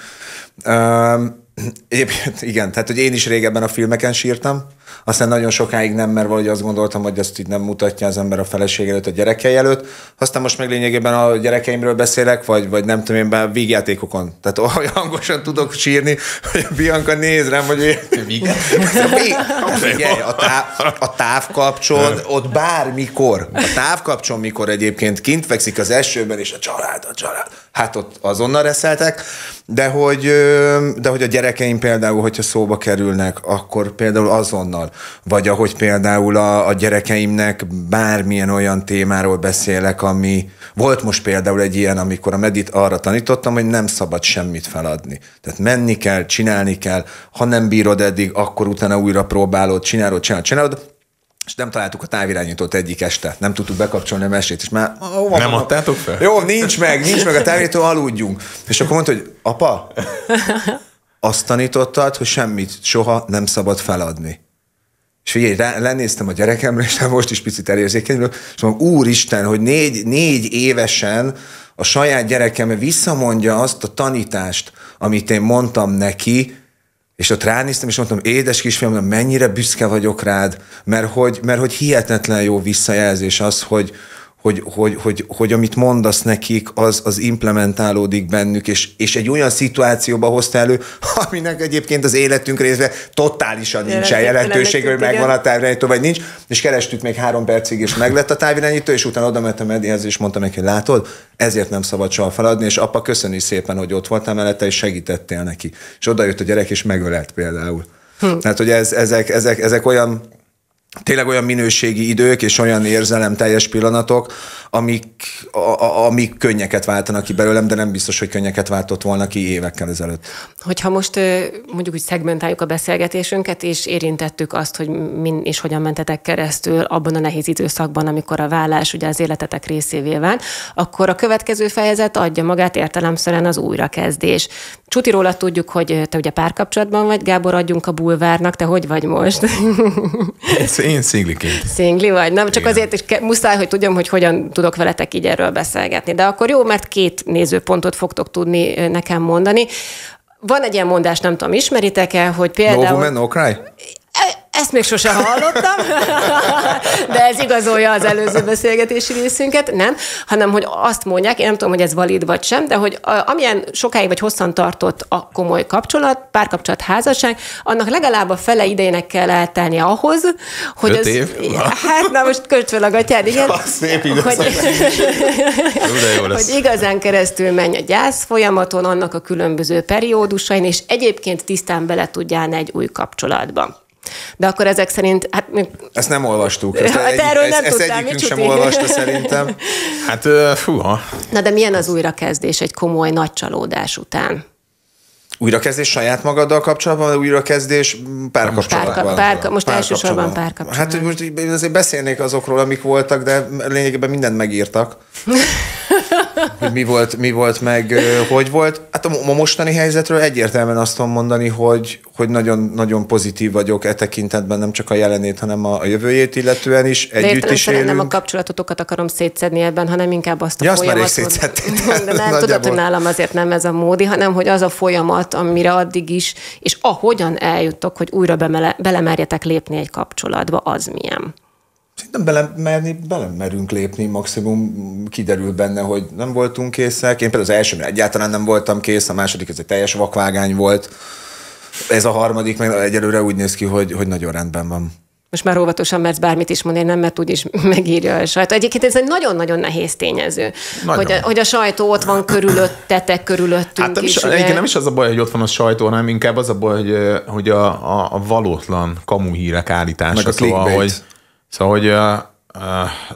Egyébként igen, tehát hogy én is régebben a filmeken sírtam, aztán nagyon sokáig nem, mert valahogy azt gondoltam, hogy azt így nem mutatja az ember a feleség előtt, a gyerekei előtt. Aztán most meg lényegében a gyerekeimről beszélek, vagy, vagy nem tudom én, be vígjátékokon. Tehát olyan hangosan tudok sírni, hogy a Bianca néz rám, hogy Figyelj, a, táv, a távkapcson, ott bármikor, a távkapcson, mikor egyébként kint fekszik az esőben, és a család, a család, hát ott azonnal reszeltek, de hogy, de hogy a gyerekeim például, hogyha szóba kerülnek, akkor például azonnal, vagy ahogy például a, a gyerekeimnek bármilyen olyan témáról beszélek, ami volt most például egy ilyen, amikor a medit arra tanítottam, hogy nem szabad semmit feladni. Tehát menni kell, csinálni kell, ha nem bírod eddig, akkor utána újra próbálod, csinálod, csinálod, csinálod, és nem találtuk a távirányítót egyik este. Nem tudtuk bekapcsolni a mesét, és már... Ó, van, nem adtátok fel? Jó, nincs meg, nincs meg a távirányító, aludjunk. És akkor mondta, hogy apa, azt tanítottad, hogy semmit soha nem szabad feladni. És figyelj, lenéztem a gyerekemre, és most is picit elérzékenyülök, és mondom, úristen, hogy négy, négy évesen a saját gyerekem visszamondja azt a tanítást, amit én mondtam neki, és ott ránéztem, és mondtam, édes kisfiam, mennyire büszke vagyok rád, mert hogy, mert hogy hihetetlen jó visszajelzés az, hogy, hogy, hogy, hogy, hogy amit mondasz nekik, az, az implementálódik bennük, és, és egy olyan szituációba hozta elő, aminek egyébként az életünk részben totálisan nincsen jelentősége, hogy megvan a távirányító, vagy nincs, és kerestük még három percig, és meglett a távirányító, és utána oda mentem Edihez, és mondtam neki, hogy látod, ezért nem szabad soha feladni, és apa, köszönjük szépen, hogy ott voltál mellette, és segítettél neki. És oda jött a gyerek, és megölelt például. Hm. Tehát, hogy ez, ezek, ezek, ezek olyan tényleg olyan minőségi idők és olyan érzelemteljes pillanatok, amik, a, a, amik könnyeket váltanak ki belőlem, de nem biztos, hogy könnyeket váltott volna ki évekkel ezelőtt. Hogyha most mondjuk úgy szegmentáljuk a beszélgetésünket, és érintettük azt, hogy min és hogyan mentetek keresztül abban a nehéz időszakban, amikor a vállás ugye az életetek részévé vált, akkor a következő fejezet adja magát értelemszerűen az újrakezdés. Csuti róla tudjuk, hogy te ugye párkapcsolatban vagy, Gábor, adjunk a bulvárnak, te hogy vagy most? én szingliként. Szingli vagy? Nem, csak Igen. azért is ke- muszáj, hogy tudjam, hogy hogyan tudok veletek így erről beszélgetni. De akkor jó, mert két nézőpontot fogtok tudni nekem mondani. Van egy ilyen mondás, nem tudom, ismeritek-e, hogy No például... woman, no cry? Ezt még sose hallottam, de ez igazolja az előző beszélgetési részünket, nem, hanem hogy azt mondják, én nem tudom, hogy ez valid vagy sem, de hogy amilyen sokáig vagy hosszan tartott a komoly kapcsolat, párkapcsolat, házasság, annak legalább a fele idejének kell eltelni ahhoz, hogy Öt az, év? Hát, na most a gatyád, igen. Az szép hogy, hogy igazán keresztül menj a gyász folyamaton, annak a különböző periódusain, és egyébként tisztán bele tudjál egy új kapcsolatba. De akkor ezek szerint, hát Ezt nem olvastuk. Ezt, Hát egy, erről ezt, nem ezt tudtál, egyikünk sem olvasta szerintem. Hát, fúha. Na de milyen az újrakezdés egy komoly nagy csalódás után? Újrakezdés saját magaddal kapcsolatban, vagy újrakezdés párkapcsolatban? Párka- párka- most elsősorban párkapcsolatban. Hát hogy most én azért beszélnék azokról, amik voltak, de lényegében mindent megírtak. hogy mi volt, mi volt meg, hogy volt. Hát a mo- a mostani helyzetről egyértelműen azt tudom mondani, hogy, hogy nagyon, nagyon pozitív vagyok e tekintetben, nem csak a jelenét, hanem a, a jövőjét illetően is. De Együtt is értelemszerűen nem a élünk. kapcsolatotokat akarom szétszedni ebben, hanem inkább azt a Ja, azt már folyamatot. szétszették, De nem, tudod, hogy nálam azért nem ez a módi, hanem hogy az a folyamat, amire addig is, és ahogyan eljuttok, hogy újra bemele, belemerjetek lépni egy kapcsolatba, az milyen. Szerintem belemerni, belemerünk lépni, maximum kiderül benne, hogy nem voltunk készek. Én például az elsőben egyáltalán nem voltam kész, a második ez egy teljes vakvágány volt. Ez a harmadik meg egyelőre úgy néz ki, hogy, hogy nagyon rendben van. Most már óvatosan mersz bármit is mondani, nem, mert úgyis megírja a sajtó. Egyébként ez egy nagyon-nagyon nehéz tényező, Nagyon. hogy a, hogy a sajtó ott van körülöttetek, körülöttünk Hát nem is. is, ugye. egyébként nem is az a baj, hogy ott van a sajtó, hanem inkább az a baj, hogy, hogy a, a, a valótlan kamu hírek állítása. Meg a szóval, clickbait. hogy, szóval, hogy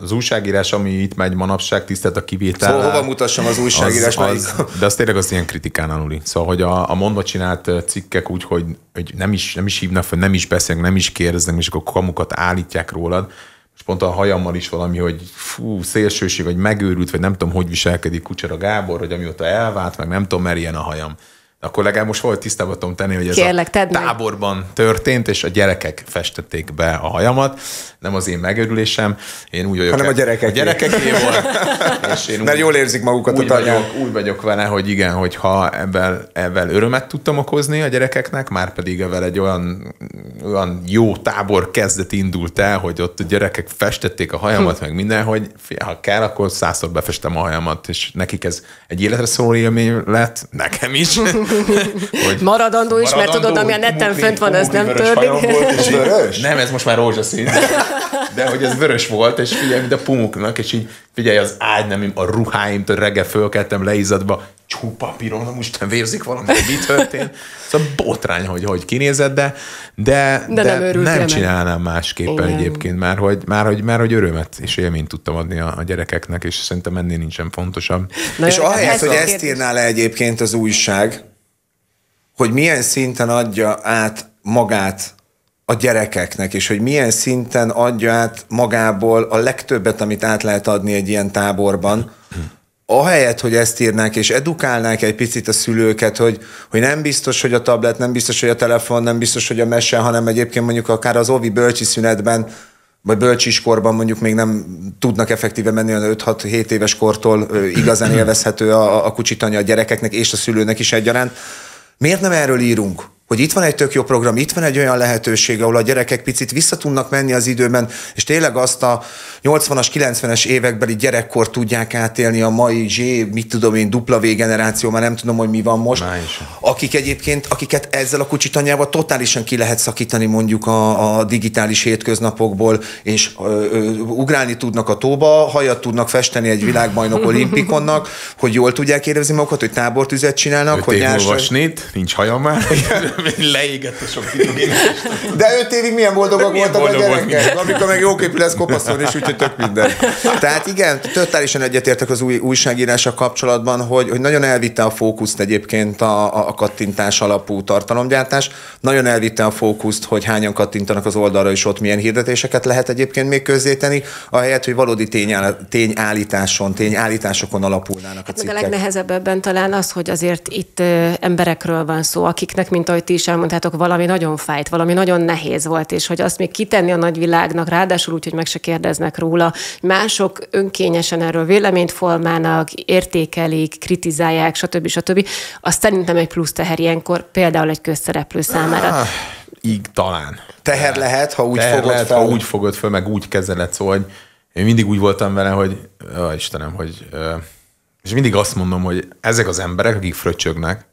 az újságírás, ami itt megy manapság, tisztelt a kivétel. Szóval hova mutassam az újságírás? az, az, de az tényleg az ilyen kritikán aluli. Szóval, hogy a, a mondva csinált cikkek úgy, hogy, hogy nem, is, nem is hívnak fel, nem is beszélnek, nem is kérdeznek, és akkor kamukat állítják rólad. Most pont a hajammal is valami, hogy fú, szélsőség, vagy megőrült, vagy nem tudom, hogy viselkedik Kucsera Gábor, hogy amióta elvált, meg nem tudom, mert ilyen a hajam. Akkor legalább most valahogy tisztában tudom tenni, hogy ez Kérlek, a tedd meg. táborban történt, és a gyerekek festették be a hajamat. Nem az én megőrülésem. Én úgy vagyok. Hanem a A gyerekeké. volt. És én Mert jól érzik magukat úgy a tanyán. vagyok, úgy vagyok vele, hogy igen, hogyha ebben, ebben örömet tudtam okozni a gyerekeknek, már pedig ebben egy olyan, olyan jó tábor kezdet indult el, hogy ott a gyerekek festették a hajamat, meg minden, hogy ha kell, akkor százszor befestem a hajamat, és nekik ez egy életre szóló élmény lett, nekem is. hogy Maradandó is, mert tudod, ami a netten fönt van, az nem törlik. És vörös? nem, ez most már rózsaszín. De, de hogy ez vörös volt, és figyelj, mint a pumuknak, és így figyelj, az ágy, nem, a ruháimtól reggel fölkeltem leízadva, csupa piron, most nem vérzik valami, mi történt. Szóval botrány, hogy hogy kinézett, de, de, De nem örültél nem meg. csinálnám másképpen Igen. egyébként, már hogy, már, hogy, már hogy örömet és élményt tudtam adni a, a gyerekeknek, és szerintem ennél nincsen fontosabb. Na És ahelyett, ez hogy ezt írná le egyébként az újság, hogy milyen szinten adja át magát a gyerekeknek, és hogy milyen szinten adja át magából a legtöbbet, amit át lehet adni egy ilyen táborban, ahelyett, hogy ezt írnák, és edukálnák egy picit a szülőket, hogy, hogy nem biztos, hogy a tablet, nem biztos, hogy a telefon, nem biztos, hogy a mese, hanem egyébként mondjuk akár az ovi bölcsi szünetben, vagy bölcsiskorban mondjuk még nem tudnak effektíve menni, olyan 5-6-7 éves kortól igazán élvezhető a, a kucsitanya a gyerekeknek és a szülőnek is egyaránt. Miért nem erről írunk? Hogy itt van egy tök jó program, itt van egy olyan lehetőség, ahol a gyerekek picit vissza tudnak menni az időben, és tényleg azt a 80-as, 90-es évekbeli gyerekkor tudják átélni a mai Z, mit tudom én, dupla V generáció, már nem tudom, hogy mi van most, akik egyébként, akiket ezzel a kucsitanyával totálisan ki lehet szakítani mondjuk a, a digitális hétköznapokból, és ö, ö, ugrálni tudnak a tóba, hajat tudnak festeni egy világbajnok olimpikonnak, hogy jól tudják érezni magukat, hogy tábortüzet csinálnak, Öt hogy nyársra... nincs hajam már, leégett a sok. De öt évig milyen boldogak Milyen voltak boldog a volt gyerekek, amikor meg jóképű lesz kopaszon, és úgyhogy tök minden. Tehát igen, totálisan egyetértek az új újságírással kapcsolatban, hogy, hogy nagyon elvitte a fókuszt egyébként a, a, a kattintás alapú tartalomgyártás, nagyon elvitte a fókuszt, hogy hányan kattintanak az oldalra, és ott milyen hirdetéseket lehet egyébként még közzétenni, ahelyett, hogy valódi tényáll, tényállításon, tényállításokon alapulnának a Meg a cikkek. legnehezebb ebben talán az, hogy azért itt emberekről van szó, akiknek, mint ahogy ti is elmondtátok, valami nagyon fájt, valami nagyon nehéz volt, és hogy azt még kitenni a nagyvilágnak, ráadásul úgy, hogy meg se kérdeznek róla, mások önkényesen erről véleményt formálnak, értékelik, kritizálják, stb. stb. Azt szerintem egy plusz teher ilyenkor, például egy közszereplő számára. Ah, így talán. Teher lehet, ha úgy Teher fogod lehet, fel. ha úgy fogod föl, meg úgy kezeled, szóval hogy én mindig úgy voltam vele, hogy ó, Istenem, hogy és mindig azt mondom, hogy ezek az emberek, akik fröccsögnek,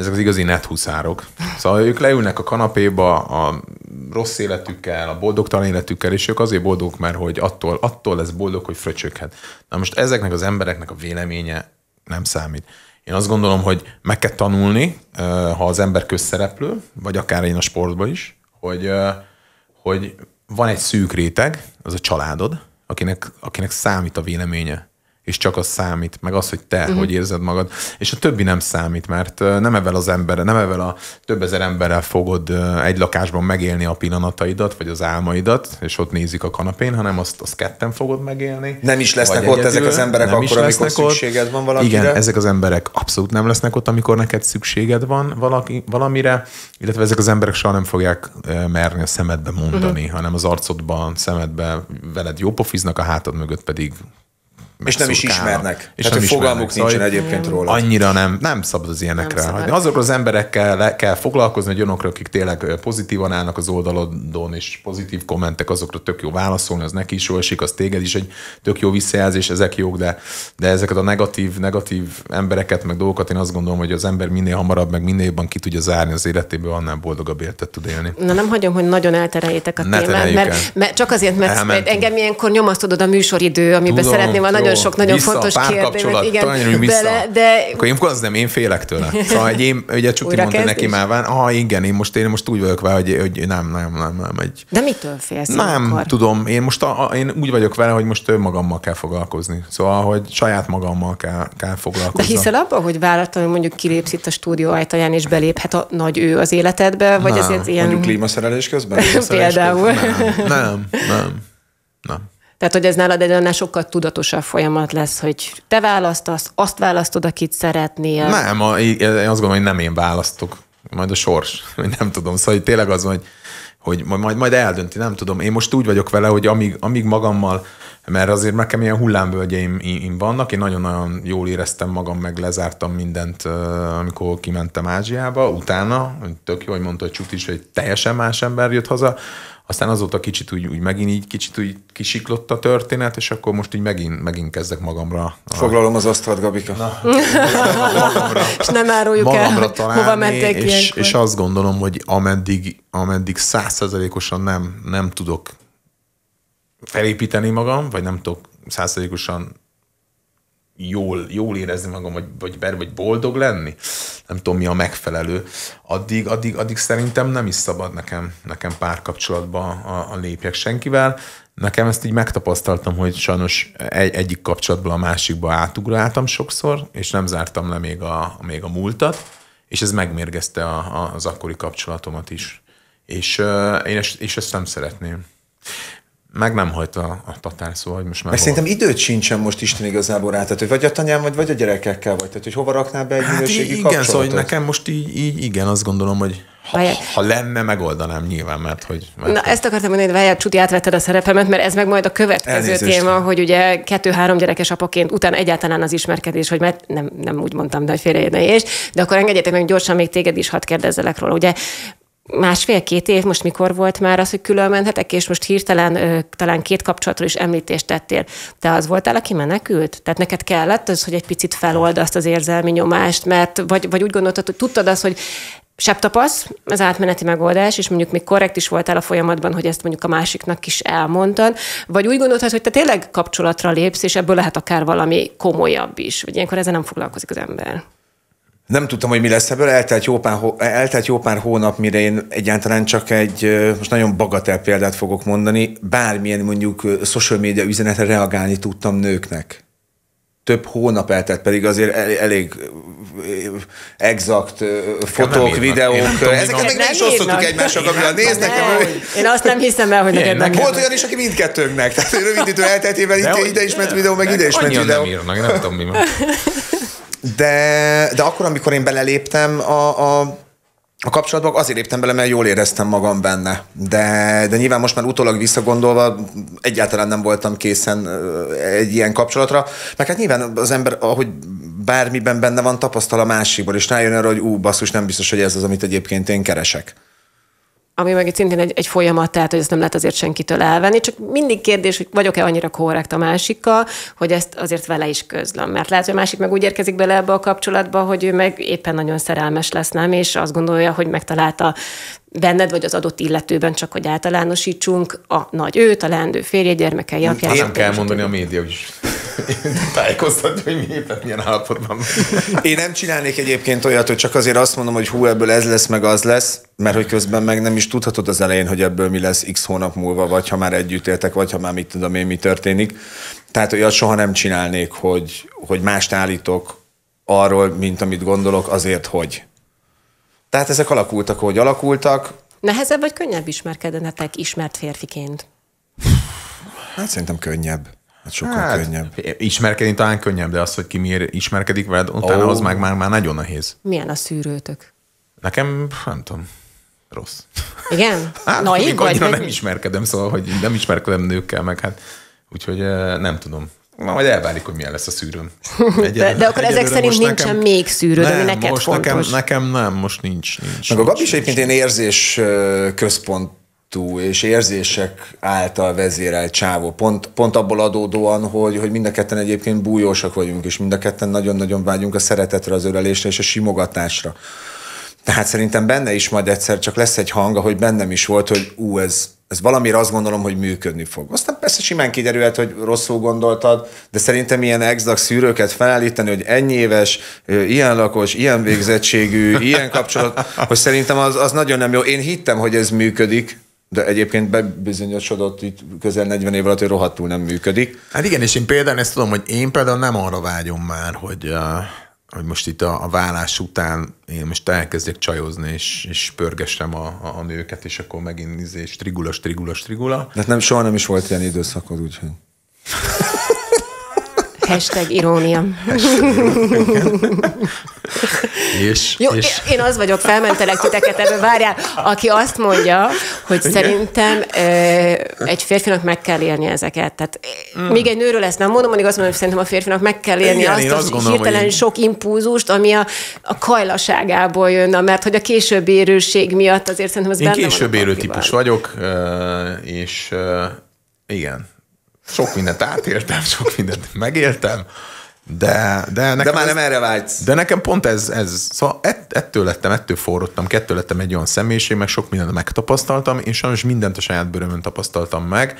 ezek az igazi nethuszárok. Szóval ők leülnek a kanapéba a rossz életükkel, a boldogtalan életükkel, és ők azért boldogok, mert hogy attól, attól lesz boldog, hogy fröcsöghet. Na most ezeknek az embereknek a véleménye nem számít. Én azt gondolom, hogy meg kell tanulni, ha az ember közszereplő, vagy akár én a sportban is, hogy, hogy van egy szűk réteg, az a családod, akinek, akinek számít a véleménye és csak az számít, meg az, hogy te uh-huh. hogy érzed magad, és a többi nem számít, mert nem evel az emberrel, nem evel a több ezer emberrel fogod egy lakásban megélni a pillanataidat, vagy az álmaidat, és ott nézik a kanapén, hanem azt, azt ketten fogod megélni. Nem is lesznek ott ezek az emberek nem akkor, amikor szükséged ott. van valakire? Igen, ezek az emberek abszolút nem lesznek ott, amikor neked szükséged van valaki, valamire, illetve ezek az emberek soha nem fogják merni a szemedbe mondani, uh-huh. hanem az arcodban, szemedbe veled jópofiznak, a hátad mögött pedig és nem is ismernek. És Tehát, nem fogalmuk nincsen szóval egyébként róla. Annyira nem, nem szabad az ilyenekre hagyni. Azokról az emberekkel le kell foglalkozni, hogy olyanokra, akik tényleg pozitívan állnak az oldalodon, és pozitív kommentek, azokra tök jó válaszolni, az neki is jó esik, az téged is egy tök jó visszajelzés, ezek jók, de, de ezeket a negatív, negatív embereket, meg dolgokat én azt gondolom, hogy az ember minél hamarabb, meg minél jobban ki tudja zárni az életéből, annál boldogabb életet tud élni. Na nem hagyom, hogy nagyon eltereljétek a ne témát, mert, mert, csak azért, mert Elmentünk. engem ilyenkor nyomasztod a műsoridő, amiben szeretném a nagyon nagyon sok, nagyon vissza, fontos kérdés. Igen, vissza. De, de... Akkor én az nem, én félek tőle. Szóval egy én, ugye Csuti mondta kezdés? neki már, van, ah, igen, én most, én most úgy vagyok vele, hogy, hogy nem, nem, nem, nem. Egy... De mitől félsz? Nem, akkor? tudom. Én most a, én úgy vagyok vele, hogy most önmagammal kell foglalkozni. Szóval, hogy saját magammal kell, kell foglalkozni. De hiszel abban, hogy vállalatlan, hogy mondjuk kilépsz itt a stúdió ajtaján, és beléphet a nagy ő az életedbe, vagy nem. ez ilyen... Mondjuk klímaszerelés közben? Például. Nem, nem, nem. nem. Tehát, hogy ez nálad egy annál sokkal tudatosabb folyamat lesz, hogy te választasz, azt választod, akit szeretnél. Nem, a, én azt gondolom, hogy nem én választok, majd a sors, nem tudom. Szóval hogy tényleg az, hogy, hogy majd, majd eldönti, nem tudom. Én most úgy vagyok vele, hogy amíg, amíg magammal, mert azért nekem ilyen hullámvölgyeim vannak, én nagyon-nagyon jól éreztem magam, meg lezártam mindent, amikor kimentem Ázsiába, utána, tök jó, hogy mondta, hogy Csut hogy teljesen más ember jött haza, aztán azóta kicsit úgy, úgy megint így kicsit úgy kisiklott a történet, és akkor most így megint, megint kezdek magamra. A... Foglalom az asztalt, Gabika. Na, magamra, és nem áruljuk el, találni, hova mentek és, és azt gondolom, hogy ameddig, ameddig százszerzelékosan nem, nem tudok felépíteni magam, vagy nem tudok százszerzelékosan jól, jól érezni magam, vagy, vagy, vagy boldog lenni, nem tudom mi a megfelelő, addig, addig, addig szerintem nem is szabad nekem, nekem párkapcsolatba a, a lépjek senkivel. Nekem ezt így megtapasztaltam, hogy sajnos egy, egyik kapcsolatból a másikba átugráltam sokszor, és nem zártam le még a, még a múltat, és ez megmérgezte a, a, az akkori kapcsolatomat is. És én ezt, és ezt nem szeretném meg nem hagyta a tatár, szóval hogy most már... Mert szerintem időt sincsen most Isten igazából rá, tehát hogy vagy a tanyám, vagy, vagy a gyerekekkel vagy, tehát hogy hova raknál be egy hát minőségi igen, kapcsolatot? szóval hogy nekem most így, így, igen, azt gondolom, hogy ha, ha lenne, megoldanám nyilván, mert hogy... Mert Na, hogy... ezt akartam mondani, hogy Csuti átvetted a szerepemet, mert ez meg majd a következő Elnézést. téma, hogy ugye kettő-három gyerekes apaként, utána egyáltalán az ismerkedés, hogy mert nem, nem úgy mondtam, de hogy félreérne is, de akkor engedjétek meg gyorsan még téged is hadd kérdezzelek róla. Ugye másfél-két év, most mikor volt már az, hogy külön menthetek, és most hirtelen ö, talán két kapcsolatról is említést tettél. Te az voltál, aki menekült? Tehát neked kellett az, hogy egy picit felold azt az érzelmi nyomást, mert vagy, vagy úgy gondoltad, hogy tudtad azt, hogy sebb tapasz, az átmeneti megoldás, és mondjuk még korrekt is voltál a folyamatban, hogy ezt mondjuk a másiknak is elmondtad, vagy úgy gondoltad, hogy te tényleg kapcsolatra lépsz, és ebből lehet akár valami komolyabb is, vagy ilyenkor ezzel nem foglalkozik az ember. Nem tudtam, hogy mi lesz ebből, eltelt jó, pár, eltelt jó pár hónap, mire én egyáltalán csak egy, most nagyon bagatel példát fogok mondani, bármilyen mondjuk social media üzenetre reagálni tudtam nőknek. Több hónap eltelt, pedig azért elég exakt fotók, videók. Ezeket meg nem is osztottuk egymással, amivel néznek. Én azt nem hiszem el, hogy neked nem. Volt olyan is, aki mindkettőnknek. Tehát rövid idő elteltével ide is ment videó, meg ide is ment videó. Nem írnak, nem tudom mi de, de akkor, amikor én beleléptem a, a a kapcsolatban azért léptem bele, mert jól éreztem magam benne. De, de nyilván most már utólag visszagondolva egyáltalán nem voltam készen egy ilyen kapcsolatra. Meg hát nyilván az ember, ahogy bármiben benne van, tapasztal a másikból, és rájön arra, hogy ú, basszus, nem biztos, hogy ez az, amit egyébként én keresek ami meg szintén egy, egy folyamat, tehát hogy ezt nem lehet azért senkitől elvenni, csak mindig kérdés, hogy vagyok-e annyira korrekt a másikkal, hogy ezt azért vele is közlöm. Mert lehet, hogy a másik meg úgy érkezik bele ebbe a kapcsolatba, hogy ő meg éppen nagyon szerelmes lesz, nem, és azt gondolja, hogy megtalálta benned, vagy az adott illetőben, csak hogy általánosítsunk, a nagy őt, a leendő férje, gyermekei apját. Nem kell mondani a média is tájékoztatni, hogy mi éppen milyen állapotban. Én nem csinálnék egyébként olyat, hogy csak azért azt mondom, hogy hú, ebből ez lesz, meg az lesz, mert hogy közben meg nem is tudhatod az elején, hogy ebből mi lesz x hónap múlva, vagy ha már együtt éltek, vagy ha már mit tudom én, mi történik. Tehát olyat soha nem csinálnék, hogy, hogy mást állítok arról, mint amit gondolok, azért, hogy. Tehát ezek alakultak, hogy alakultak. Nehezebb vagy könnyebb ismerkednetek ismert férfiként? Hát szerintem könnyebb. Hát sokkal hát, könnyebb. Ismerkedni talán könnyebb, de az, hogy ki miért ismerkedik veled, utána oh. az meg már, már nagyon nehéz. Milyen a szűrőtök? Nekem, nem tudom, rossz. Igen? Hát, Naiv vagy? nem ismerkedem, szóval, hogy nem ismerkedem nőkkel, meg hát úgyhogy nem tudom. Ma majd elválik, hogy milyen lesz a szűrőm. de, de akkor ezek szerint nincsen nekem, még szűrőd, nem, ami neked most fontos. Nekem, nekem nem, most nincs. nincs Meg a Gabi is egyébként én érzés központ és érzések által vezérelt csávó. Pont, pont abból adódóan, hogy, hogy mind a ketten egyébként bújósak vagyunk, és mind a ketten nagyon-nagyon vágyunk a szeretetre, az ölelésre és a simogatásra. Tehát szerintem benne is majd egyszer csak lesz egy hang, ahogy bennem is volt, hogy ú, ez, ez valamire azt gondolom, hogy működni fog. Aztán persze simán kiderülhet, hogy rosszul gondoltad, de szerintem ilyen exakt szűrőket felállítani, hogy ennyi éves, ilyen lakos, ilyen végzettségű, ilyen kapcsolat, hogy szerintem az, az nagyon nem jó. Én hittem, hogy ez működik, de egyébként bebizonyosodott itt közel 40 év alatt, hogy rohadtul nem működik. Hát igen, és én például ezt tudom, hogy én például nem arra vágyom már, hogy, uh, hogy most itt a, a vállás után én most elkezdjek csajozni, és, és pörgessem a, a, a nőket, és akkor megint izé, strigula, strigula, strigula. De hát nem, soha nem is volt ilyen időszakod, úgyhogy... Hashtag irónia. és, Jó, és... én az vagyok, felmentelek titeket ebből, várjál, aki azt mondja, hogy szerintem egy férfinak meg kell élni ezeket. Tehát mm. még egy nőről ezt nem mondom, mondjuk azt mondom, hogy szerintem a férfinak meg kell élni Igen, azt, azt, azt gondolom, hirtelen hogy... sok impulzust, ami a, a kajlaságából jön, mert hogy a későbbi érőség miatt azért szerintem az én benne később érő típus vagyok, és igen, sok mindent átéltem, sok mindent megéltem, de, de, nekem de már nem ez, erre vágysz. De nekem pont ez, ez szóval ett, ettől lettem, ettől forrottam, kettől lettem egy olyan személyiség, meg sok mindent megtapasztaltam, és sajnos mindent a saját bőrömön tapasztaltam meg.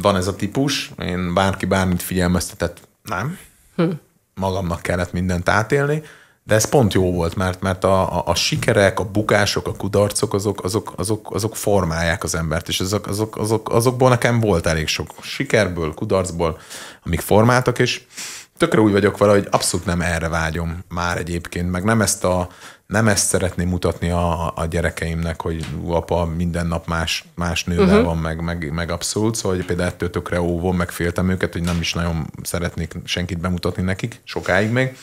Van ez a típus, én bárki bármit figyelmeztetett, nem. Hm. Magamnak kellett mindent átélni, de ez pont jó volt, mert, mert a, a, a sikerek, a bukások, a kudarcok, azok, azok, azok, azok formálják az embert, és azok, azok, azok, azokból nekem volt elég sok sikerből, kudarcból, amik formáltak, és tökre úgy vagyok vele, hogy abszolút nem erre vágyom már egyébként, meg nem ezt a nem ezt szeretném mutatni a, a gyerekeimnek, hogy apa minden nap más, más nővel uh-huh. van, meg, meg, meg abszolút, szóval hogy például ettől tökre óvom, meg féltem őket, hogy nem is nagyon szeretnék senkit bemutatni nekik, sokáig még.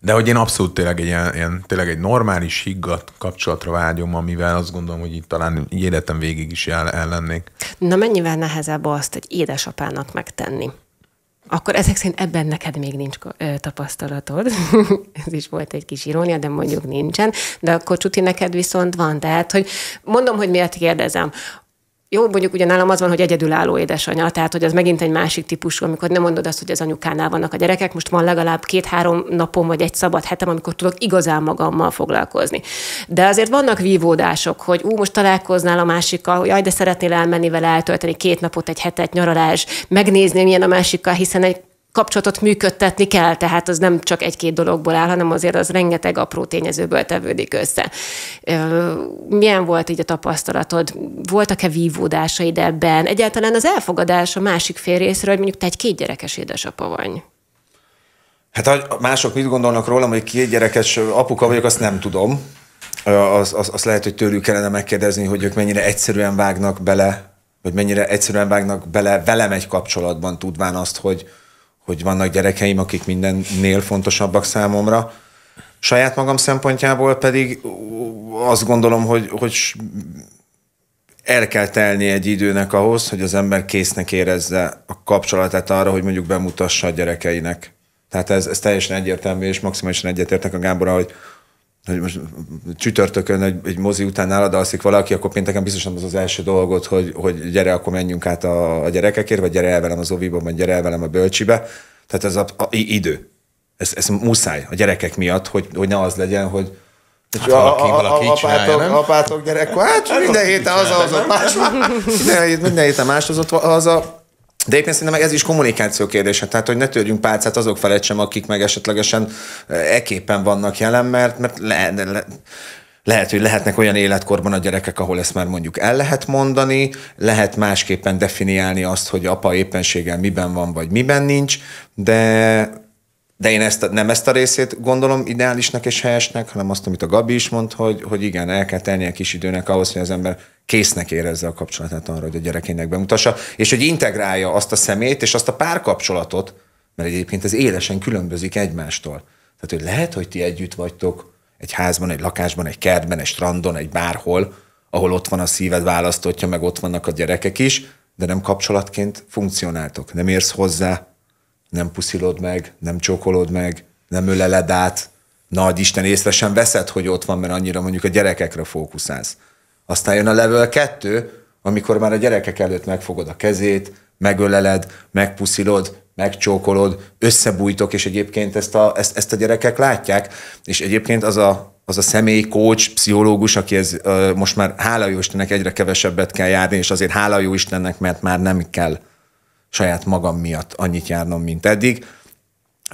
De hogy én abszolút tényleg egy, ilyen, ilyen, tényleg egy normális, higgadt kapcsolatra vágyom, amivel azt gondolom, hogy itt talán életem végig is el, ellennék. Na mennyivel nehezebb azt egy édesapának megtenni? Akkor ezek szerint ebben neked még nincs tapasztalatod. Ez is volt egy kis irónia, de mondjuk nincsen. De akkor Csuti, neked viszont van. Tehát, hogy mondom, hogy miért kérdezem. Jó, mondjuk ugye nálam az van, hogy egyedülálló édesanyja, tehát hogy az megint egy másik típusú, amikor nem mondod azt, hogy az anyukánál vannak a gyerekek, most van legalább két-három napom vagy egy szabad hetem, amikor tudok igazán magammal foglalkozni. De azért vannak vívódások, hogy ú, most találkoznál a másikkal, jaj, de szeretnél elmenni vele eltölteni két napot, egy hetet, nyaralás, megnézni, milyen a másikkal, hiszen egy kapcsolatot működtetni kell, tehát az nem csak egy-két dologból áll, hanem azért az rengeteg apró tényezőből tevődik össze. Milyen volt így a tapasztalatod? Voltak-e vívódásaid ebben? Egyáltalán az elfogadás a másik fél részről, hogy mondjuk te egy kétgyerekes édesapa vagy. Hát mások mit gondolnak rólam, hogy két gyerekes apuka vagyok, azt nem tudom. Az, az, az lehet, hogy tőlük kellene megkérdezni, hogy ők mennyire egyszerűen vágnak bele, vagy mennyire egyszerűen vágnak bele velem egy kapcsolatban, tudván azt, hogy, hogy vannak gyerekeim, akik mindennél fontosabbak számomra. Saját magam szempontjából pedig azt gondolom, hogy, hogy el kell telni egy időnek ahhoz, hogy az ember késznek érezze a kapcsolatát arra, hogy mondjuk bemutassa a gyerekeinek. Tehát ez, ez teljesen egyértelmű, és maximálisan egyetértek a Gáborra, hogy, hogy most csütörtökön egy, egy mozi után nálad alszik valaki, akkor pénteken biztosan az az első dolgot, hogy, hogy gyere, akkor menjünk át a, a gyerekekért, vagy gyere el velem az oviba, vagy gyere el velem a bölcsibe. Tehát ez a, a, a idő. Ez, ez muszáj a gyerekek miatt, hogy, hogy ne az legyen, hogy Hát valaki, a, valaki a, apátok, nem? apátok gyerek, hát, minden héten az, az, az más, minden, minden héten más az, az a de éppen szerintem ez is kommunikáció kérdése, tehát hogy ne törjünk pálcát azok felett sem, akik meg esetlegesen eképpen vannak jelen, mert, mert le, le, lehet, hogy lehetnek olyan életkorban a gyerekek, ahol ezt már mondjuk el lehet mondani, lehet másképpen definiálni azt, hogy apa éppenséggel miben van, vagy miben nincs, de de én ezt, nem ezt a részét gondolom ideálisnak és helyesnek, hanem azt, amit a Gabi is mond, hogy, hogy igen, el kell tenni a kis időnek ahhoz, hogy az ember késznek érezze a kapcsolatát arra, hogy a gyerekének bemutassa, és hogy integrálja azt a szemét és azt a párkapcsolatot, mert egyébként ez élesen különbözik egymástól. Tehát, hogy lehet, hogy ti együtt vagytok egy házban, egy lakásban, egy kertben, egy strandon, egy bárhol, ahol ott van a szíved választotja, meg ott vannak a gyerekek is, de nem kapcsolatként funkcionáltok. Nem érsz hozzá, nem puszilod meg, nem csókolod meg, nem öleled át, nagy Isten észre sem veszed, hogy ott van, mert annyira mondjuk a gyerekekre fókuszálsz. Aztán jön a level 2, amikor már a gyerekek előtt megfogod a kezét, megöleled, megpuszilod, megcsókolod, összebújtok, és egyébként ezt a, ezt, ezt a gyerekek látják, és egyébként az a, az a személy, coach, pszichológus, aki ez most már hála jó Istennek egyre kevesebbet kell járni, és azért hála jó Istennek, mert már nem kell saját magam miatt annyit járnom, mint eddig.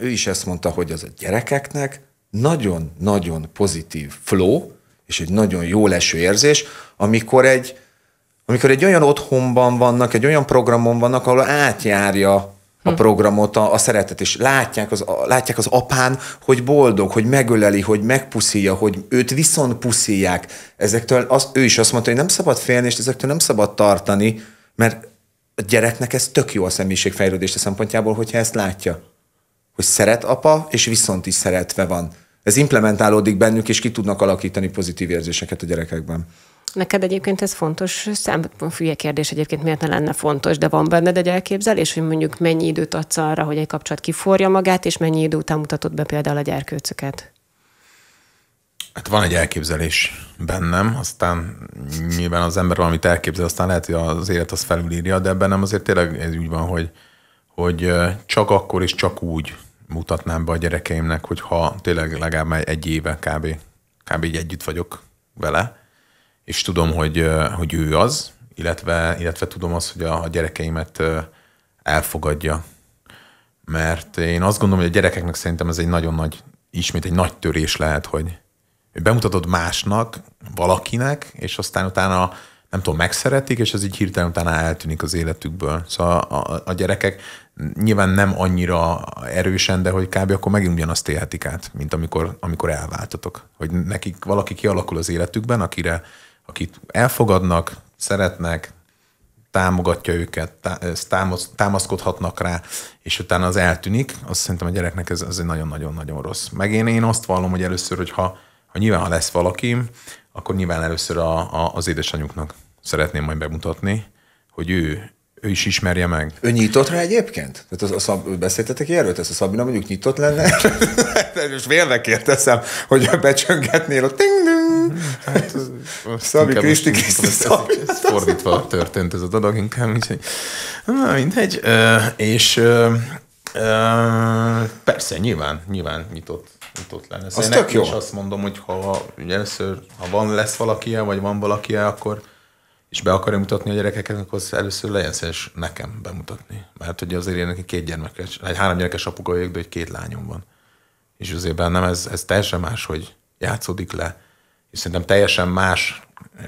Ő is ezt mondta, hogy az a gyerekeknek nagyon-nagyon pozitív flow, és egy nagyon jó leső érzés, amikor egy, amikor egy olyan otthonban vannak, egy olyan programon vannak, ahol átjárja a hm. programot a, a szeretet, és látják az, a, látják az apán, hogy boldog, hogy megöleli, hogy megpuszíja, hogy őt viszont puszíják. Ezektől az, ő is azt mondta, hogy nem szabad félni, és ezektől nem szabad tartani, mert a gyereknek ez tök jó a személyiségfejlődése szempontjából, hogyha ezt látja. Hogy szeret apa, és viszont is szeretve van. Ez implementálódik bennük, és ki tudnak alakítani pozitív érzéseket a gyerekekben. Neked egyébként ez fontos Fülye kérdés egyébként miért ne lenne fontos, de van benned egy elképzelés, hogy mondjuk mennyi időt adsz arra, hogy egy kapcsolat kiforja magát, és mennyi idő után mutatod be például a gyerkőcöket? Hát van egy elképzelés bennem, aztán nyilván az ember valamit elképzel, aztán lehet, hogy az élet az felülírja, de bennem azért tényleg ez úgy van, hogy, hogy csak akkor és csak úgy mutatnám be a gyerekeimnek, hogyha tényleg legalább egy éve kb. kb. így együtt vagyok vele, és tudom, hogy, hogy ő az, illetve, illetve tudom azt, hogy a, a gyerekeimet elfogadja. Mert én azt gondolom, hogy a gyerekeknek szerintem ez egy nagyon nagy, ismét egy nagy törés lehet, hogy, bemutatod másnak, valakinek, és aztán utána nem tudom, megszeretik, és ez így hirtelen utána eltűnik az életükből. Szóval a, a gyerekek nyilván nem annyira erősen, de hogy kb. akkor megint ugyanazt élhetik át, mint amikor, amikor elváltatok. Hogy nekik valaki kialakul az életükben, akire, akit elfogadnak, szeretnek, támogatja őket, támaszkodhatnak rá, és utána az eltűnik, azt szerintem a gyereknek ez, ez nagyon-nagyon-nagyon rossz. Meg én, én azt vallom, hogy először, hogy ha ha nyilván, ha lesz valaki, akkor nyilván először a, a, az édesanyjuknak szeretném majd bemutatni, hogy ő, ő is ismerje meg. Ő nyitott rá egyébként? Tehát az, a szab, beszéltetek erről? Ez a Szabina mondjuk nyitott lenne? Most vélve kérdezem, hogy becsöngetnél a ting hát, Szabi Kriszti Kriszti Ez fordítva történt ez a dolog inkább, úgyhogy na, mindegy. És persze, nyilván, nyilván nyitott nyitott lenne. Az tök jó. És azt mondom, hogy ha ugye először, ha van, lesz valaki vagy van valaki akkor és be akarja mutatni a gyerekeket, akkor először legyen szíves nekem bemutatni. Mert ugye azért én neki két gyermekes, egy három gyerekes apuka vagyok, de egy két lányom van. És azért bennem ez, ez teljesen más, hogy játszódik le. És szerintem teljesen más,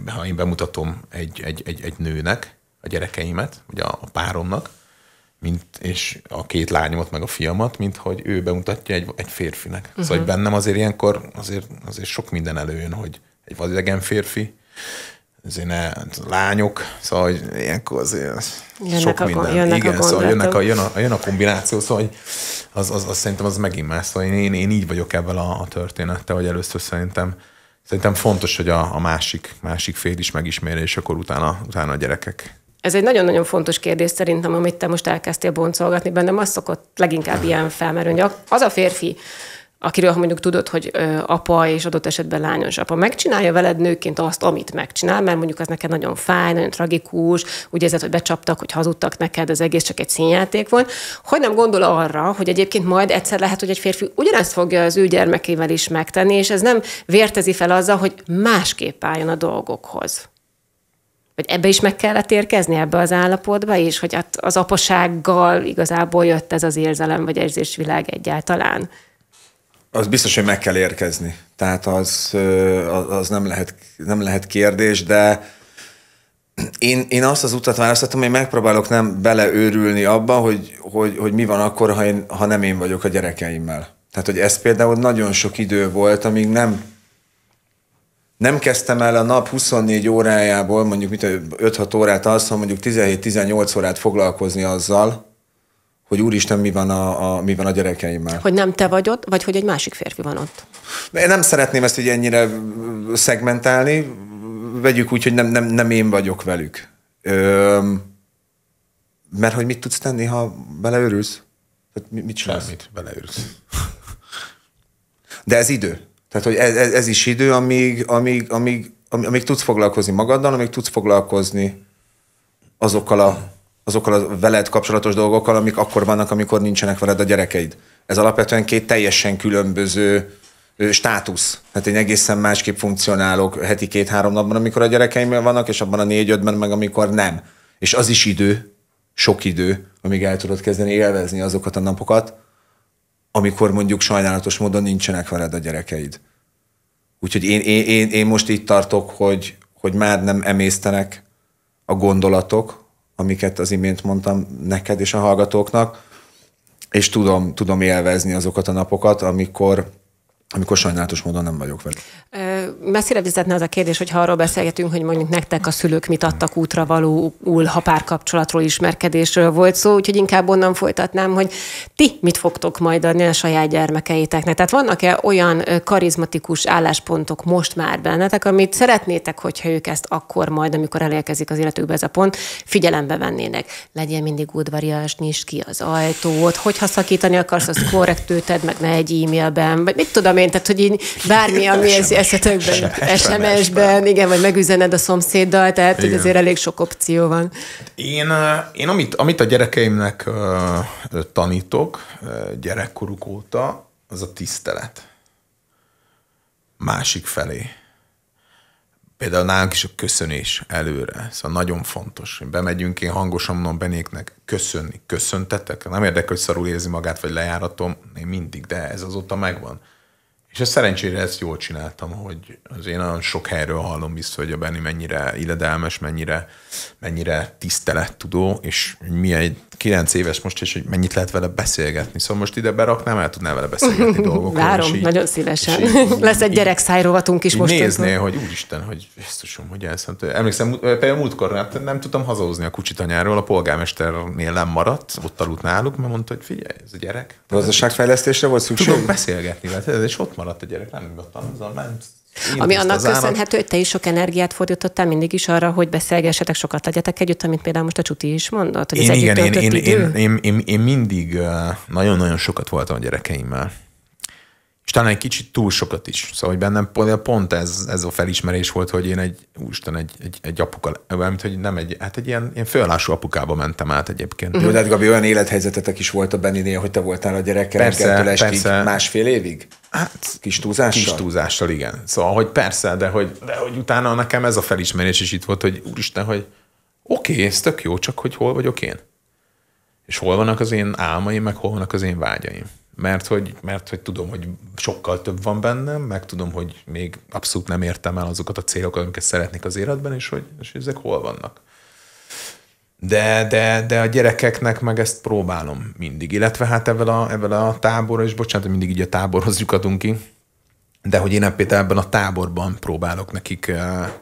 ha én bemutatom egy, egy, egy, egy nőnek a gyerekeimet, vagy a, a páromnak, mint, és a két lányomat, meg a fiamat, mint hogy ő bemutatja egy, egy férfinek. Uh-huh. Szóval hogy bennem azért ilyenkor azért, azért sok minden előjön, hogy egy vadidegen férfi azért ne, lányok, szóval hogy ilyenkor azért Jönnek sok a minden. jönnek Igen, a szóval jönnek a, jön, a, jön a kombináció, szóval hogy az, az, az, szerintem az megint más. Szóval én, én így vagyok ebben a, a történettel, hogy először szerintem Szerintem fontos, hogy a, a másik, másik fél is megismerje, és akkor utána, utána a gyerekek. Ez egy nagyon-nagyon fontos kérdés szerintem, amit te most elkezdtél boncolgatni. Bennem az szokott leginkább ilyen felmerülni. Az a férfi, akiről mondjuk tudod, hogy apa és adott esetben lányos apa, megcsinálja veled nőként azt, amit megcsinál, mert mondjuk az neked nagyon fáj, nagyon tragikus, úgy érzed, hogy becsaptak, hogy hazudtak neked, az egész csak egy színjáték volt. Hogy nem gondol arra, hogy egyébként majd egyszer lehet, hogy egy férfi ugyanezt fogja az ő gyermekével is megtenni, és ez nem vértezi fel azzal, hogy másképp álljon a dolgokhoz. Vagy ebbe is meg kellett érkezni, ebbe az állapotba is, hogy hát az apasággal igazából jött ez az érzelem, vagy érzésvilág egyáltalán. Az biztos, hogy meg kell érkezni. Tehát az az nem, lehet, nem lehet kérdés, de én, én azt az utat választottam, hogy megpróbálok nem beleőrülni abba, hogy, hogy, hogy mi van akkor, ha, én, ha nem én vagyok a gyerekeimmel. Tehát, hogy ez például nagyon sok idő volt, amíg nem nem kezdtem el a nap 24 órájából, mondjuk mit, 5-6 órát alszom, mondjuk 17-18 órát foglalkozni azzal, hogy úristen, mi van a, a, mi van a gyerekeimmel. Hogy nem te vagy ott, vagy hogy egy másik férfi van ott. Én nem szeretném ezt így ennyire szegmentálni, vegyük úgy, hogy nem, nem, nem én vagyok velük. Öm, mert hogy mit tudsz tenni, ha mi- mit csinálsz? Semmit, beleőrsz. De ez idő. Tehát, hogy ez, ez, is idő, amíg, amíg, amíg, amíg, tudsz foglalkozni magaddal, amíg tudsz foglalkozni azokkal a, azokkal a veled kapcsolatos dolgokkal, amik akkor vannak, amikor nincsenek veled a gyerekeid. Ez alapvetően két teljesen különböző státusz. Tehát én egészen másképp funkcionálok heti két-három napban, amikor a gyerekeimmel vannak, és abban a négy-ötben meg, amikor nem. És az is idő, sok idő, amíg el tudod kezdeni élvezni azokat a napokat, amikor mondjuk sajnálatos módon nincsenek veled a gyerekeid. Úgyhogy én, én, én, én most itt tartok, hogy, hogy már nem emésztenek a gondolatok, amiket az imént mondtam neked és a hallgatóknak, és tudom, tudom élvezni azokat a napokat, amikor, amikor sajnálatos módon nem vagyok velük. Messzire vezetne az a kérdés, hogy ha arról beszélgetünk, hogy mondjuk nektek a szülők mit adtak útra valóul, ha párkapcsolatról, ismerkedésről volt szó, úgyhogy inkább onnan folytatnám, hogy ti mit fogtok majd adni a saját gyermekeiteknek. Tehát vannak-e olyan karizmatikus álláspontok most már bennetek, amit szeretnétek, hogyha ők ezt akkor majd, amikor elérkezik az életükbe ez a pont, figyelembe vennének. Legyen mindig udvarias, nyisd ki az ajtót, hogyha szakítani akarsz, azt korrektül tedd meg, ne egy e-mailben, vagy mit tudom én, tehát hogy így bármi, ami ez eszetekben, SMS-ben, igen, vagy megüzened a szomszéddal, tehát hogy Igen. azért elég sok opció van. Én, én amit, amit a gyerekeimnek tanítok gyerekkoruk óta, az a tisztelet. Másik felé. Például nálunk is a köszönés előre. Szóval nagyon fontos. hogy Bemegyünk, én hangosan mondom Benéknek, köszönni, köszöntetek. Nem érdekel, hogy szarul érzi magát, vagy lejáratom, én mindig, de ez azóta megvan. És ezt szerencsére ezt jól csináltam, hogy az én nagyon sok helyről hallom vissza, hogy a Benni mennyire illedelmes, mennyire, mennyire tisztelettudó, és milyen egy kilenc éves most, és hogy mennyit lehet vele beszélgetni. Szóval most ide beraknám, el tudnál vele beszélgetni dolgokról. Várom, így- nagyon szívesen. így- Lesz egy így- gyerekszájrovatunk is most. nézné, hogy úristen, hogy biztosom, hogy elszent. Emlékszem, például múltkor nem, nem tudtam hazahozni a kucsitanyáról, a polgármesternél nem maradt, ott aludt náluk, mert mondta, hogy figyelj, ez a gyerek. Gazdaságfejlesztésre volt szükség? Tudok beszélgetni és ott maradt a gyerek, nem nyugodtan, azzal ment. Ami annak köszönhető, hogy te is sok energiát fordítottál mindig is arra, hogy beszélgessetek, sokat legyetek együtt, amit például most a Csuti is mondott, hogy Én az igen, én, én, idő. én, én, én, én mindig nagyon-nagyon sokat voltam a gyerekeimmel. És talán egy kicsit túl sokat is. Szóval, hogy bennem pont, ez, ez a felismerés volt, hogy én egy, úristen, egy, egy, egy apuka, mint hogy nem egy, hát egy ilyen, ilyen főállású apukába mentem át egyébként. Jó, de hát Gabi, olyan élethelyzetetek is volt a Benninél, hogy te voltál a gyerekkel Persze, estig persze. másfél évig? Hát, Kis túlzással? Kis túlzással, igen. Szóval, hogy persze, de hogy, de hogy utána nekem ez a felismerés is itt volt, hogy úristen, hogy oké, okay, ez tök jó, csak hogy hol vagyok én? És hol vannak az én álmaim, meg hol vannak az én vágyaim? Mert hogy, mert hogy tudom, hogy sokkal több van bennem, meg tudom, hogy még abszolút nem értem el azokat a célokat, amiket szeretnék az életben, és hogy és ezek hol vannak. De, de, de a gyerekeknek meg ezt próbálom mindig, illetve hát ebben a, ebben a táborra, és bocsánat, hogy mindig így a táborhoz lyukadunk ki, de hogy én például ebben a táborban próbálok nekik,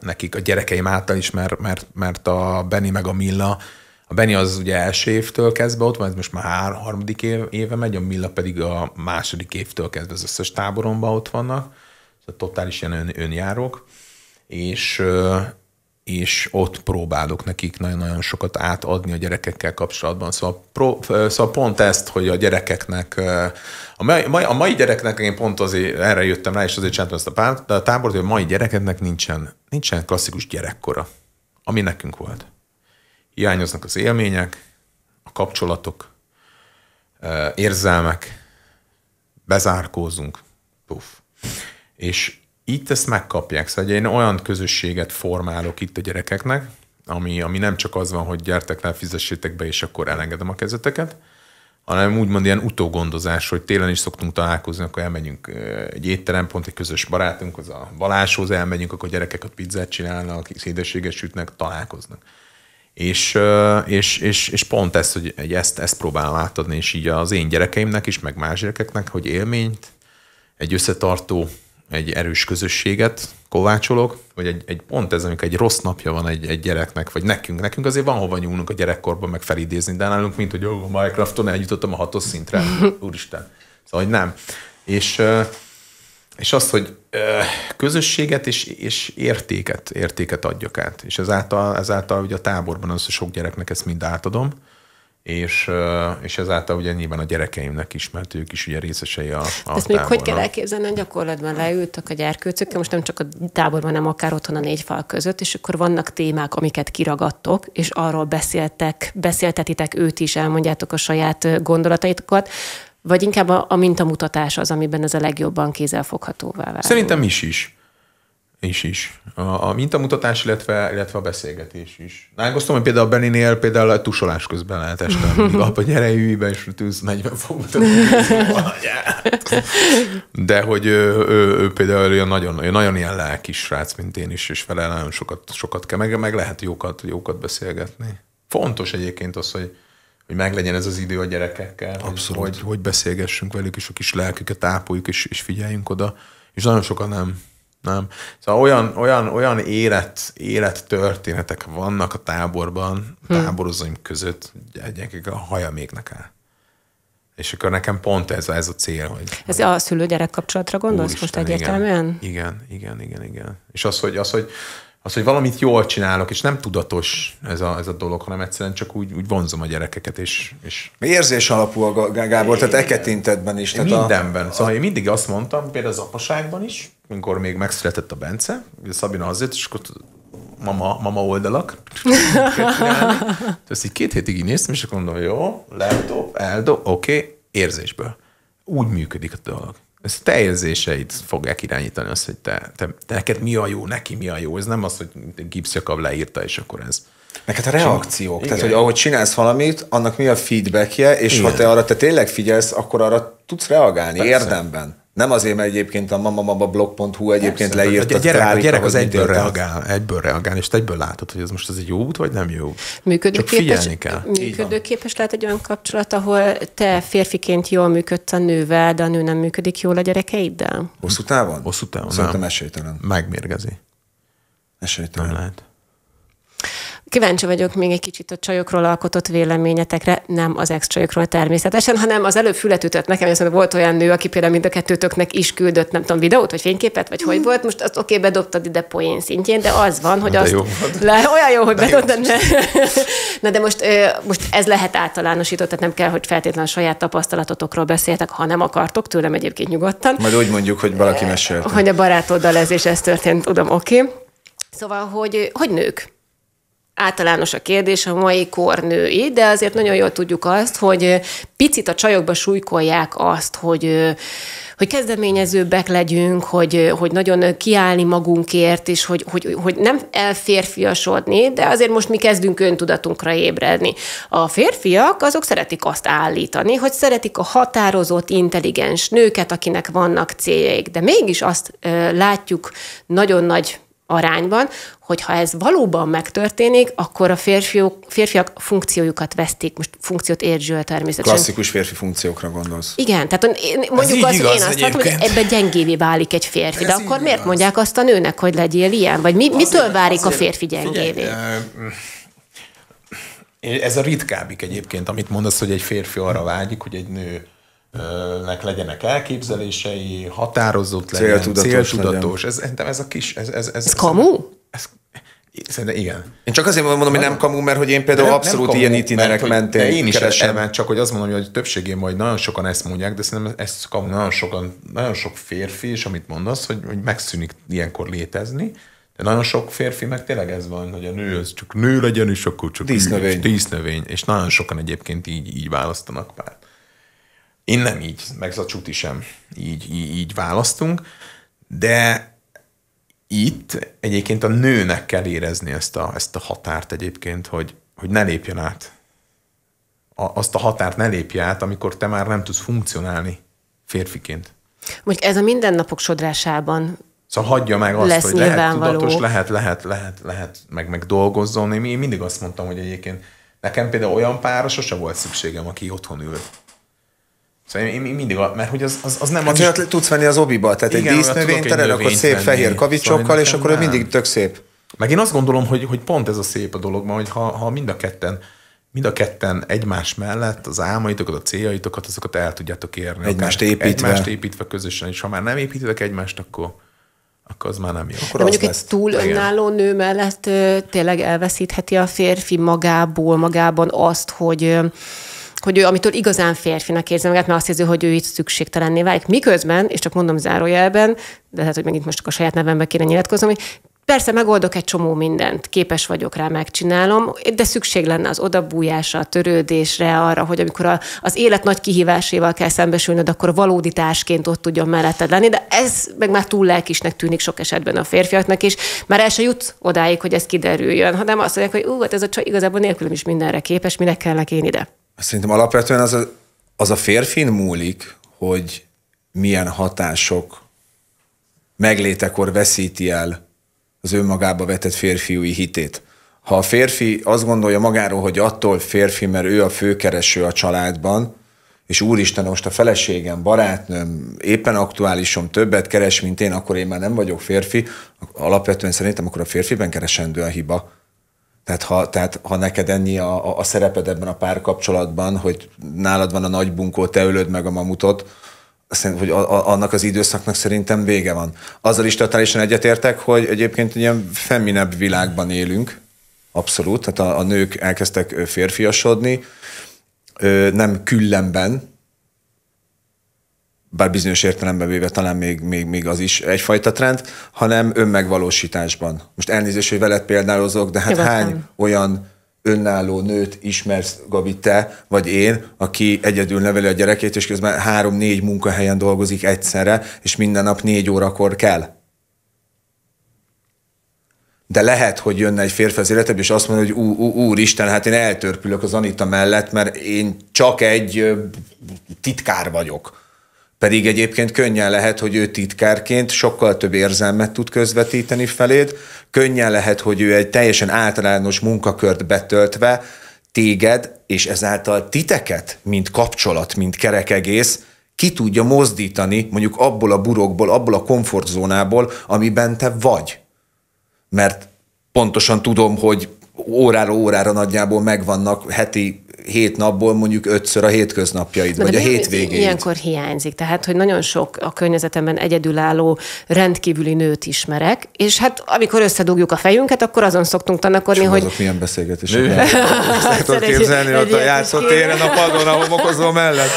nekik a gyerekeim által is, mert, mert, mert a Benny meg a Milla, a Benny az ugye első évtől kezdve ott van, ez most már hár, harmadik év, éve megy, a Milla pedig a második évtől kezdve az összes táboromban ott vannak, szóval totális ilyen ön, önjárók, és, és ott próbálok nekik nagyon-nagyon sokat átadni a gyerekekkel kapcsolatban. Szóval, pro, szóval pont ezt, hogy a gyerekeknek, a mai, a mai gyereknek én pont azért erre jöttem rá, és azért csináltam ezt a tábort, hogy a mai gyerekeknek nincsen, nincsen klasszikus gyerekkora, ami nekünk volt. Hiányoznak az élmények, a kapcsolatok, érzelmek, bezárkózunk, puff. És itt ezt megkapják. Szóval én olyan közösséget formálok itt a gyerekeknek, ami, ami nem csak az van, hogy gyertek le, fizessétek be, és akkor elengedem a kezeteket, hanem úgymond ilyen utógondozás, hogy télen is szoktunk találkozni, akkor elmegyünk egy étterem, pont egy közös barátunk, a Baláshoz elmegyünk, akkor gyerekek a pizzát csinálnak, szédességet sütnek, találkoznak. És, és, és, és pont ezt, hogy ezt, ezt próbálom átadni, és így az én gyerekeimnek is, meg más gyerekeknek, hogy élményt, egy összetartó egy erős közösséget kovácsolok, vagy egy, egy pont ez, amikor egy rossz napja van egy, egy gyereknek, vagy nekünk, nekünk azért van hova nyúlnunk a gyerekkorban, meg felidézni, de nálunk, mint hogy a Minecrafton eljutottam a hatos szintre, úristen. Szóval, hogy nem. És, és azt, hogy közösséget és, és értéket, értéket adjak át. És ezáltal, ezáltal ugye a táborban az sok gyereknek ezt mind átadom, és, és ezáltal ugye nyilván a gyerekeimnek is, mert ők is ugye részesei a, a Ezt még hogy kell elképzelni, hogy gyakorlatban leültök a gyerkőcökkel, most nem csak a táborban, hanem akár otthon a négy fal között, és akkor vannak témák, amiket kiragadtok, és arról beszéltek, beszéltetitek őt is, elmondjátok a saját gondolataitokat, vagy inkább a, a mintamutatás az, amiben ez a legjobban kézzelfoghatóvá válik? Szerintem is is. Is is. A, a mintamutatás, illetve, illetve a beszélgetés is. Nágoztam, hogy például a Beninél például a tusolás közben lehet este, mindig apa, gyere, ülj be, és tűz 40 fokba. De hogy ő, ő, ő például ő nagyon, ő nagyon ilyen lelkis srác, mint én is, és vele nagyon sokat, sokat kell, meg, meg lehet jókat, jókat beszélgetni. Fontos egyébként az, hogy, hogy meglegyen ez az idő a gyerekekkel, Abszolút. Hogy, hogy beszélgessünk velük, és a kis lelküket ápoljuk, és, és figyeljünk oda. És nagyon sokan nem nem. Szóval olyan, olyan, olyan élet, élet történetek vannak a táborban, a hm. táborozóim között, hogy a haja még el. És akkor nekem pont ez, ez a cél. Hogy, ez hogy... a szülő-gyerek kapcsolatra gondolsz Úristen, most egyértelműen? Igen, igen, igen, igen. És az, hogy, az, hogy az, hogy valamit jól csinálok, és nem tudatos ez a, ez a dolog, hanem egyszerűen csak úgy, úgy vonzom a gyerekeket, és... és... Érzés alapú a Gábor, tehát e tekintetben is. Tehát mindenben. A... Szóval én mindig azt mondtam, például az apaságban is, amikor még megszületett a Bence, Szabina azért, és akkor mama, mama oldalak. Ezt így két hétig így néztem, és akkor mondom, jó, laptop, eldo, oké, okay, érzésből. Úgy működik a dolog. Ez te érzéseid fogják irányítani azt, hogy te, te, te, neked mi a jó, neki mi a jó. Ez nem az, hogy Gipszjakab leírta, és akkor ez. Meg hát a reakciók. Igen. Tehát, hogy ahogy csinálsz valamit, annak mi a feedbackje, és Igen. ha te arra te tényleg figyelsz, akkor arra tudsz reagálni Persze. érdemben. Nem azért, mert egyébként a mamamamablog.hu egyébként leírta. A gyerek, a gyerek az egyből reagál, egyből reagál, és te egyből látod, hogy ez most ez egy jó út, vagy nem jó. Működőképes, kell. Működőképes lehet egy olyan kapcsolat, ahol te férfiként jól működsz a nővel, de a nő nem működik jól a gyerekeiddel? Hosszú távon? Hosszú távon. Szerintem esélytelen. Megmérgezi. Esélytelen. Nem lehet. Kíváncsi vagyok még egy kicsit a csajokról alkotott véleményetekre, nem az ex-csajokról természetesen, hanem az előbb fület ütött nekem, hogy volt olyan nő, aki például mind a kettőtöknek is küldött, nem tudom, videót vagy fényképet, vagy hogy volt, most azt oké, okay, bedobtad ide poén szintjén, de az van, hogy azt... Jó. Le, olyan jó, hogy bedobtad. Ne. Na de most, most ez lehet általánosított, tehát nem kell, hogy feltétlenül a saját tapasztalatotokról beszéltek, ha nem akartok, tőlem egyébként nyugodtan. Majd úgy mondjuk, hogy valaki mesélte. Hogy a barátoddal ez és ez történt, tudom, oké. Okay. Szóval, hogy, hogy nők? Általános a kérdés, a mai kor női, de azért nagyon jól tudjuk azt, hogy picit a csajokba súlykolják azt, hogy hogy kezdeményezőbbek legyünk, hogy, hogy nagyon kiállni magunkért, és hogy, hogy, hogy nem elférfiasodni, de azért most mi kezdünk öntudatunkra ébredni. A férfiak azok szeretik azt állítani, hogy szeretik a határozott, intelligens nőket, akinek vannak céljaik, de mégis azt látjuk nagyon nagy arányban, hogyha ez valóban megtörténik, akkor a férfiak, férfiak funkciójukat vesztik. Most funkciót értsd természetesen. Klasszikus férfi funkciókra gondolsz. Igen, tehát mondjuk az, én azt látom, hogy ebben gyengévé válik egy férfi, ez de akkor miért igaz. mondják azt a nőnek, hogy legyél ilyen? Vagy mi, azért, mitől válik azért, a férfi gyengévé? Figyelj, ez a ritkábbik egyébként, amit mondasz, hogy egy férfi arra vágyik, hogy egy nő nek legyenek elképzelései, határozott legyen, céltudatos. céltudatos. Legyen. Ez, ez a kis... Ez, ez, ez, ez kamu? Ez, Szerintem igen. Én csak azért mondom, hogy nem kamu, mert hogy én például nem, abszolút nem kamu, ilyen itinerek mentén én is keresem. Ezt, csak hogy azt mondom, hogy többségén majd nagyon sokan ezt mondják, de szerintem ezt kamu, nagyon, sokan, nagyon sok férfi, és amit mondasz, hogy, hogy megszűnik ilyenkor létezni, de nagyon sok férfi meg tényleg ez van, hogy a nő az csak nő legyen, és akkor csak dísznövény. dísznövény. És nagyon sokan egyébként így, így választanak párt. Én nem így, meg Zacsuti sem így, így, így választunk, de itt egyébként a nőnek kell érezni ezt a, ezt a határt egyébként, hogy, hogy ne lépjen át. A, azt a határt ne lépje át, amikor te már nem tudsz funkcionálni férfiként. Mondjuk ez a mindennapok sodrásában Szóval hagyja meg azt, hogy lehet tudatos, lehet, lehet, lehet, lehet, meg, meg dolgozzon. Én mindig azt mondtam, hogy egyébként nekem például olyan pára sose volt szükségem, aki otthon ül Szóval én, én mindig, mert hogy az, az, az nem... Hát, az is... tudsz venni az obiba, tehát igen, egy dísznövénytelen, akkor szép venni. fehér kavicsokkal, szóval és akkor ő mindig tök szép. Meg én azt gondolom, hogy, hogy pont ez a szép a dologban, hogy ha, ha mind a ketten mind a ketten egymás mellett az álmaitokat, a céljaitokat, azokat el tudjátok érni. Egymást építve. Egymást építve közösen, és ha már nem építitek egymást, akkor, akkor az már nem jó. Akkor De mondjuk egy túl önálló nő mellett tényleg elveszítheti a férfi magából, magában azt, hogy hogy ő, amitől igazán férfinak érzi magát, mert azt érzi, hogy ő itt szükségtelenné válik. Miközben, és csak mondom zárójelben, de hát, hogy megint most csak a saját nevembe kéne nyilatkoznom, hogy Persze megoldok egy csomó mindent, képes vagyok rá, megcsinálom, de szükség lenne az odabújásra, a törődésre, arra, hogy amikor a, az élet nagy kihívásával kell szembesülnöd, akkor valódi társként ott tudjon melletted lenni, de ez meg már túl lelkisnek tűnik sok esetben a férfiaknak is, már el se jut odáig, hogy ez kiderüljön, hanem azt mondják, hogy ú, hát ez a csaj igazából nélkülem is mindenre képes, minek kellene én ide. Szerintem alapvetően az a, az a férfin múlik, hogy milyen hatások meglétekor veszíti el az önmagába vetett férfiúi hitét. Ha a férfi azt gondolja magáról, hogy attól férfi, mert ő a főkereső a családban, és úristen, most a feleségem, barátnőm, éppen aktuálisom többet keres, mint én, akkor én már nem vagyok férfi, alapvetően szerintem akkor a férfiben keresendő a hiba. Tehát ha, tehát ha neked ennyi a, a, szereped ebben a párkapcsolatban, hogy nálad van a nagy bunkó, te ölöd meg a mamutot, hogy a, a, annak az időszaknak szerintem vége van. Azzal is totálisan egyetértek, hogy egyébként ilyen feminebb világban élünk, abszolút, tehát a, a nők elkezdtek férfiasodni, nem küllemben, bár bizonyos értelemben véve talán még, még, még az is egyfajta trend, hanem önmegvalósításban. Most elnézést, hogy veled példálozok, de hát Nyugodtan. hány olyan önálló nőt ismersz, Gabi, te vagy én, aki egyedül neveli a gyerekét, és közben három-négy munkahelyen dolgozik egyszerre, és minden nap négy órakor kell. De lehet, hogy jönne egy férfi az életebe, és azt mondja, hogy ú, ú, úristen, hát én eltörpülök az Anita mellett, mert én csak egy titkár vagyok pedig egyébként könnyen lehet, hogy ő titkárként sokkal több érzelmet tud közvetíteni feléd, könnyen lehet, hogy ő egy teljesen általános munkakört betöltve téged, és ezáltal titeket, mint kapcsolat, mint kerekegész, ki tudja mozdítani mondjuk abból a burokból, abból a komfortzónából, amiben te vagy. Mert pontosan tudom, hogy órára órára nagyjából megvannak heti hét napból mondjuk ötször a hétköznapjaid, vagy a hétvégéid. Ilyenkor hiányzik. Tehát, hogy nagyon sok a környezetemben egyedülálló rendkívüli nőt ismerek, és hát amikor összedugjuk a fejünket, akkor azon szoktunk tanakodni, hogy... Azok milyen beszélgetések. Tudod képzelni ott a játszótéren a padon, a homokozó mellett.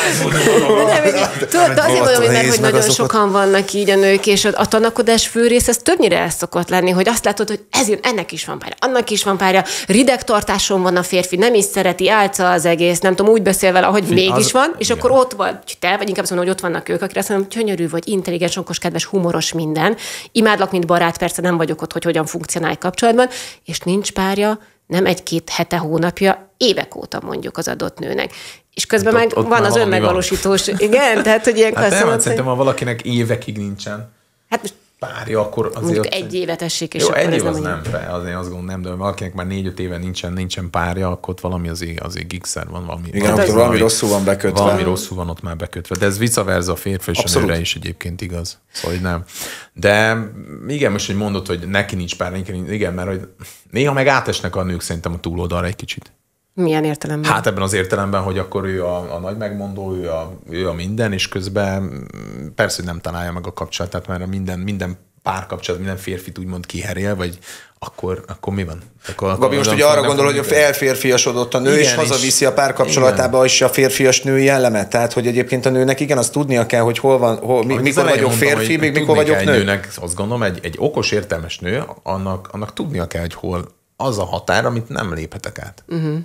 Tudod, azért mondom, mert hogy nagyon sokan vannak így a nők, és a tanakodás fő rész, ez többnyire ez szokott lenni, hogy azt látod, hogy ezért ennek is van párja, annak is van párja, rideg tartáson van a férfi, nem is szereti, álca az egész, nem tudom, úgy beszél vele, ahogy mégis az, van, és igen. akkor ott van, te, vagy inkább azt mondom, hogy ott vannak ők, akire azt mondom, gyönyörű vagy, intelligens, okos, kedves, humoros minden. Imádlak, mint barát, persze nem vagyok ott, hogy hogyan funkcionálj kapcsolatban, és nincs párja, nem egy-két hete, hónapja, évek óta mondjuk az adott nőnek. És közben hát ott, meg ott van az önmegvalósítós, van. igen, tehát hogy ilyen hát nem, hát szerintem, ha valakinek évekig nincsen. Hát most párja, akkor azért... Mondjuk egy évet essék, és Jó, akkor egy év nem az olyan. nem, fe, azért azt gondolom nem, de valakinek már négy-öt éve nincsen, nincsen párja, akkor ott valami azért, azért gigszer van, valami, Igen, akkor valami rosszul van bekötve. Valami rosszul van ott már bekötve, de ez vice versa a férfi és a nőre is egyébként igaz. Szóval hogy nem. De igen, most, hogy mondod, hogy neki nincs pár, igen, mert hogy néha meg átesnek a nők szerintem a túloldalra egy kicsit. Milyen értelemben? Hát ebben az értelemben, hogy akkor ő a, a nagy megmondó, ő a, ő a minden, és közben mm, persze, hogy nem találja meg a kapcsolatát, mert a minden, minden párkapcsolat, minden férfit úgymond kiherél, vagy akkor, akkor mi van? Akkor, Gabi most akkor ugye arra gondol, hogy elférfiasodott a nő, Igen, és hazaviszi a párkapcsolatába is a férfias női jellemet. Tehát, hogy egyébként a nőnek igen, azt tudnia kell, hogy hol van, hol, mi, mikor vagyok mondtam, férfi, még mikor vagyok nő. Nőnek, azt gondolom, egy, egy okos, értelmes nő, annak, annak tudnia kell, hogy hol az a határ, amit nem léphetek át. Uh-huh.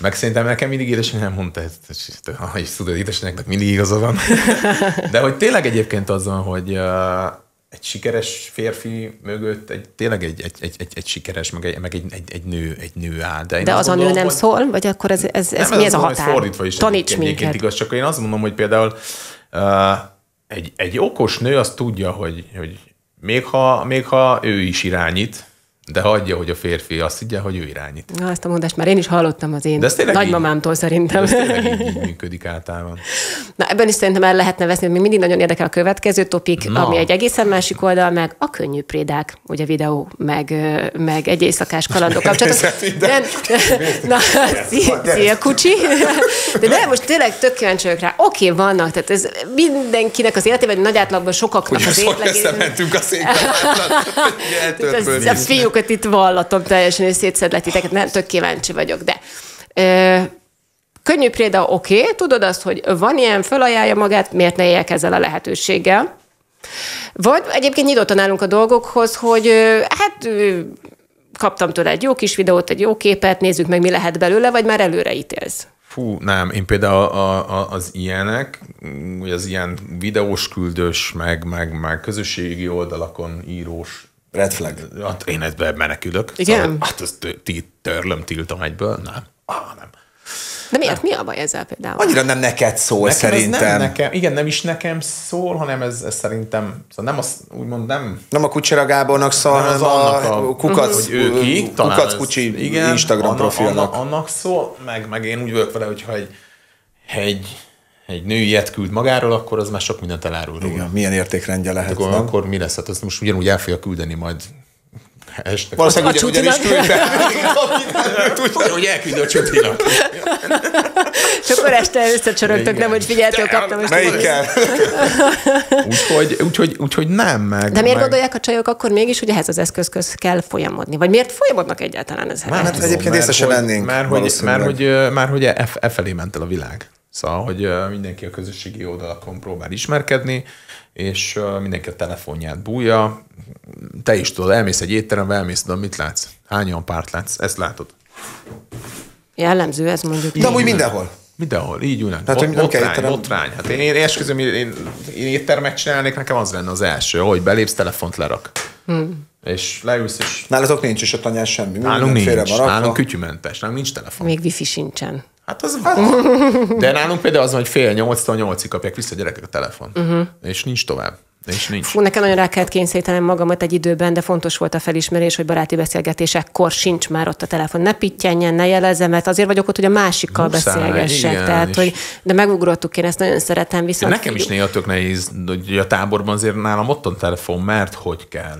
Meg szerintem nekem mindig édesanyám mondta, ezt, ha is tudod, édesanyáknak mindig igaza van. De hogy tényleg egyébként az van, hogy egy sikeres férfi mögött egy, tényleg egy, egy, egy, egy, egy sikeres, meg, egy, meg egy, egy, egy, nő, egy nő áll. De azt az a nő nem hogy- szól? Vagy akkor ez, ez, ez nem, mi ez a azt mondom, határ? fordítva is Taníts egyébként minket. igaz, csak én azt mondom, hogy például uh, egy, egy okos nő azt tudja, hogy, hogy még, ha, még ha ő is irányít, de hagyja, hogy a férfi azt higgye, hogy ő irányít. Na, ezt a mondást már én is hallottam az én De ez nagymamámtól szerintem. Ez tényleg így, így működik általában. Na, ebben is szerintem el lehetne veszni, még mindig nagyon érdekel a következő topik, Na. ami egy egészen másik oldal, meg a könnyű prédák, ugye videó, meg, meg egy éjszakás kalandok kapcsolatos. De, na, szia, szia, kucsi. De nem, most tényleg tök kíváncsi vagyok rá. Oké, vannak, tehát ez mindenkinek az életében, nagy átlagban sokaknak Hogy az az, hogy összementünk a. Ez, a fiúkat itt vallatom teljesen, és szétszedlek titeket, nem, tök kíváncsi vagyok, de ö, könnyű préda, oké, okay, tudod azt, hogy van ilyen, fölajánlja magát, miért ne éljek ezzel a lehetőséggel. Vagy egyébként nyitottan állunk a dolgokhoz, hogy hát kaptam tőle egy jó kis videót, egy jó képet, nézzük meg, mi lehet belőle, vagy már előre ítélsz. Fú, nem, én például a, a, az ilyenek, vagy az ilyen videós küldős, meg, meg, meg közösségi oldalakon írós, Red flag. hát én ebben menekülök. Igen? Szóval, hát ti- törlöm, tiltom egyből, nem. Ah, nem. De miért? Mi a baj ezzel például? Annyira nem neked szól Nekem ez szerintem. nem nekem, igen, nem is nekem szól, hanem ez, ez szerintem, szóval nem az, úgymond nem, Nem a Kucsera Gábornak szól, nem az hanem annak a, a, kukac, hogy ő ki, kukac ez- Kucsi igen, Instagram annak, profilnak. Annak, annak szól, meg, meg én úgy vagyok vele, hogyha egy, egy, egy nő ilyet küld magáról, akkor az már sok mindent elárul róla. Igen, milyen értékrendje lehet. Akkor, nem? akkor mi lesz? Hát azt most ugyanúgy el fogja küldeni majd este. Valószínűleg A ugyan, ugyanis küldte. Ugyanúgy elküld a csutinak. És akkor este összecsörögtök, Igen. nem, hogy figyeltől kaptam. most Melyikkel? Úgyhogy, úgyhogy, úgyhogy nem, meg... De miért meg, gondolják a csajok akkor mégis, hogy ehhez az eszközköz kell folyamodni? Vagy miért folyamodnak egyáltalán ezhez? Nem Hát tudom, egyébként mert észre se hogy- vennénk Mert hogy, mert, hogy, mert hogy e, e felé ment el a világ. Szóval, hogy mindenki a közösségi oldalakon próbál ismerkedni, és mindenki a telefonját bújja. Te is tudod, elmész egy étterembe, elmész, de mit látsz? Hányan párt látsz? Ezt látod. Jellemző ez mondjuk. De amúgy mindenhol. Mindenhol, így úgy Hát, hogy Bot, nem kell botrány, étterem- botrány. Hát én, én esküszöm, én, én, én éttermet csinálnék, nekem az lenne az első, hogy belépsz, telefont lerak. Hmm. És leülsz, és Nálatok nincs is a tanyás semmi. nálunk nincs, nálunk kütyümentes, nálunk nincs telefon. Még wifi sincsen. Hát az van. De nálunk például az van, hogy fél nyolctól nyolcig kapják vissza a gyerekek a telefon. Uh-huh. És nincs tovább. És nincs. Fú, nekem nagyon rá kellett kényszerítenem magamat egy időben, de fontos volt a felismerés, hogy baráti beszélgetésekkor sincs már ott a telefon. Ne pittyenjen, ne jelezze, mert azért vagyok ott, hogy a másikkal Muszáj, beszélgessek. igen, Tehát, és- hogy, de megugrottuk, én ezt nagyon szeretem, viszont... Nekem is néha tök nehéz, hogy a táborban azért nálam ott van telefon, mert hogy kell.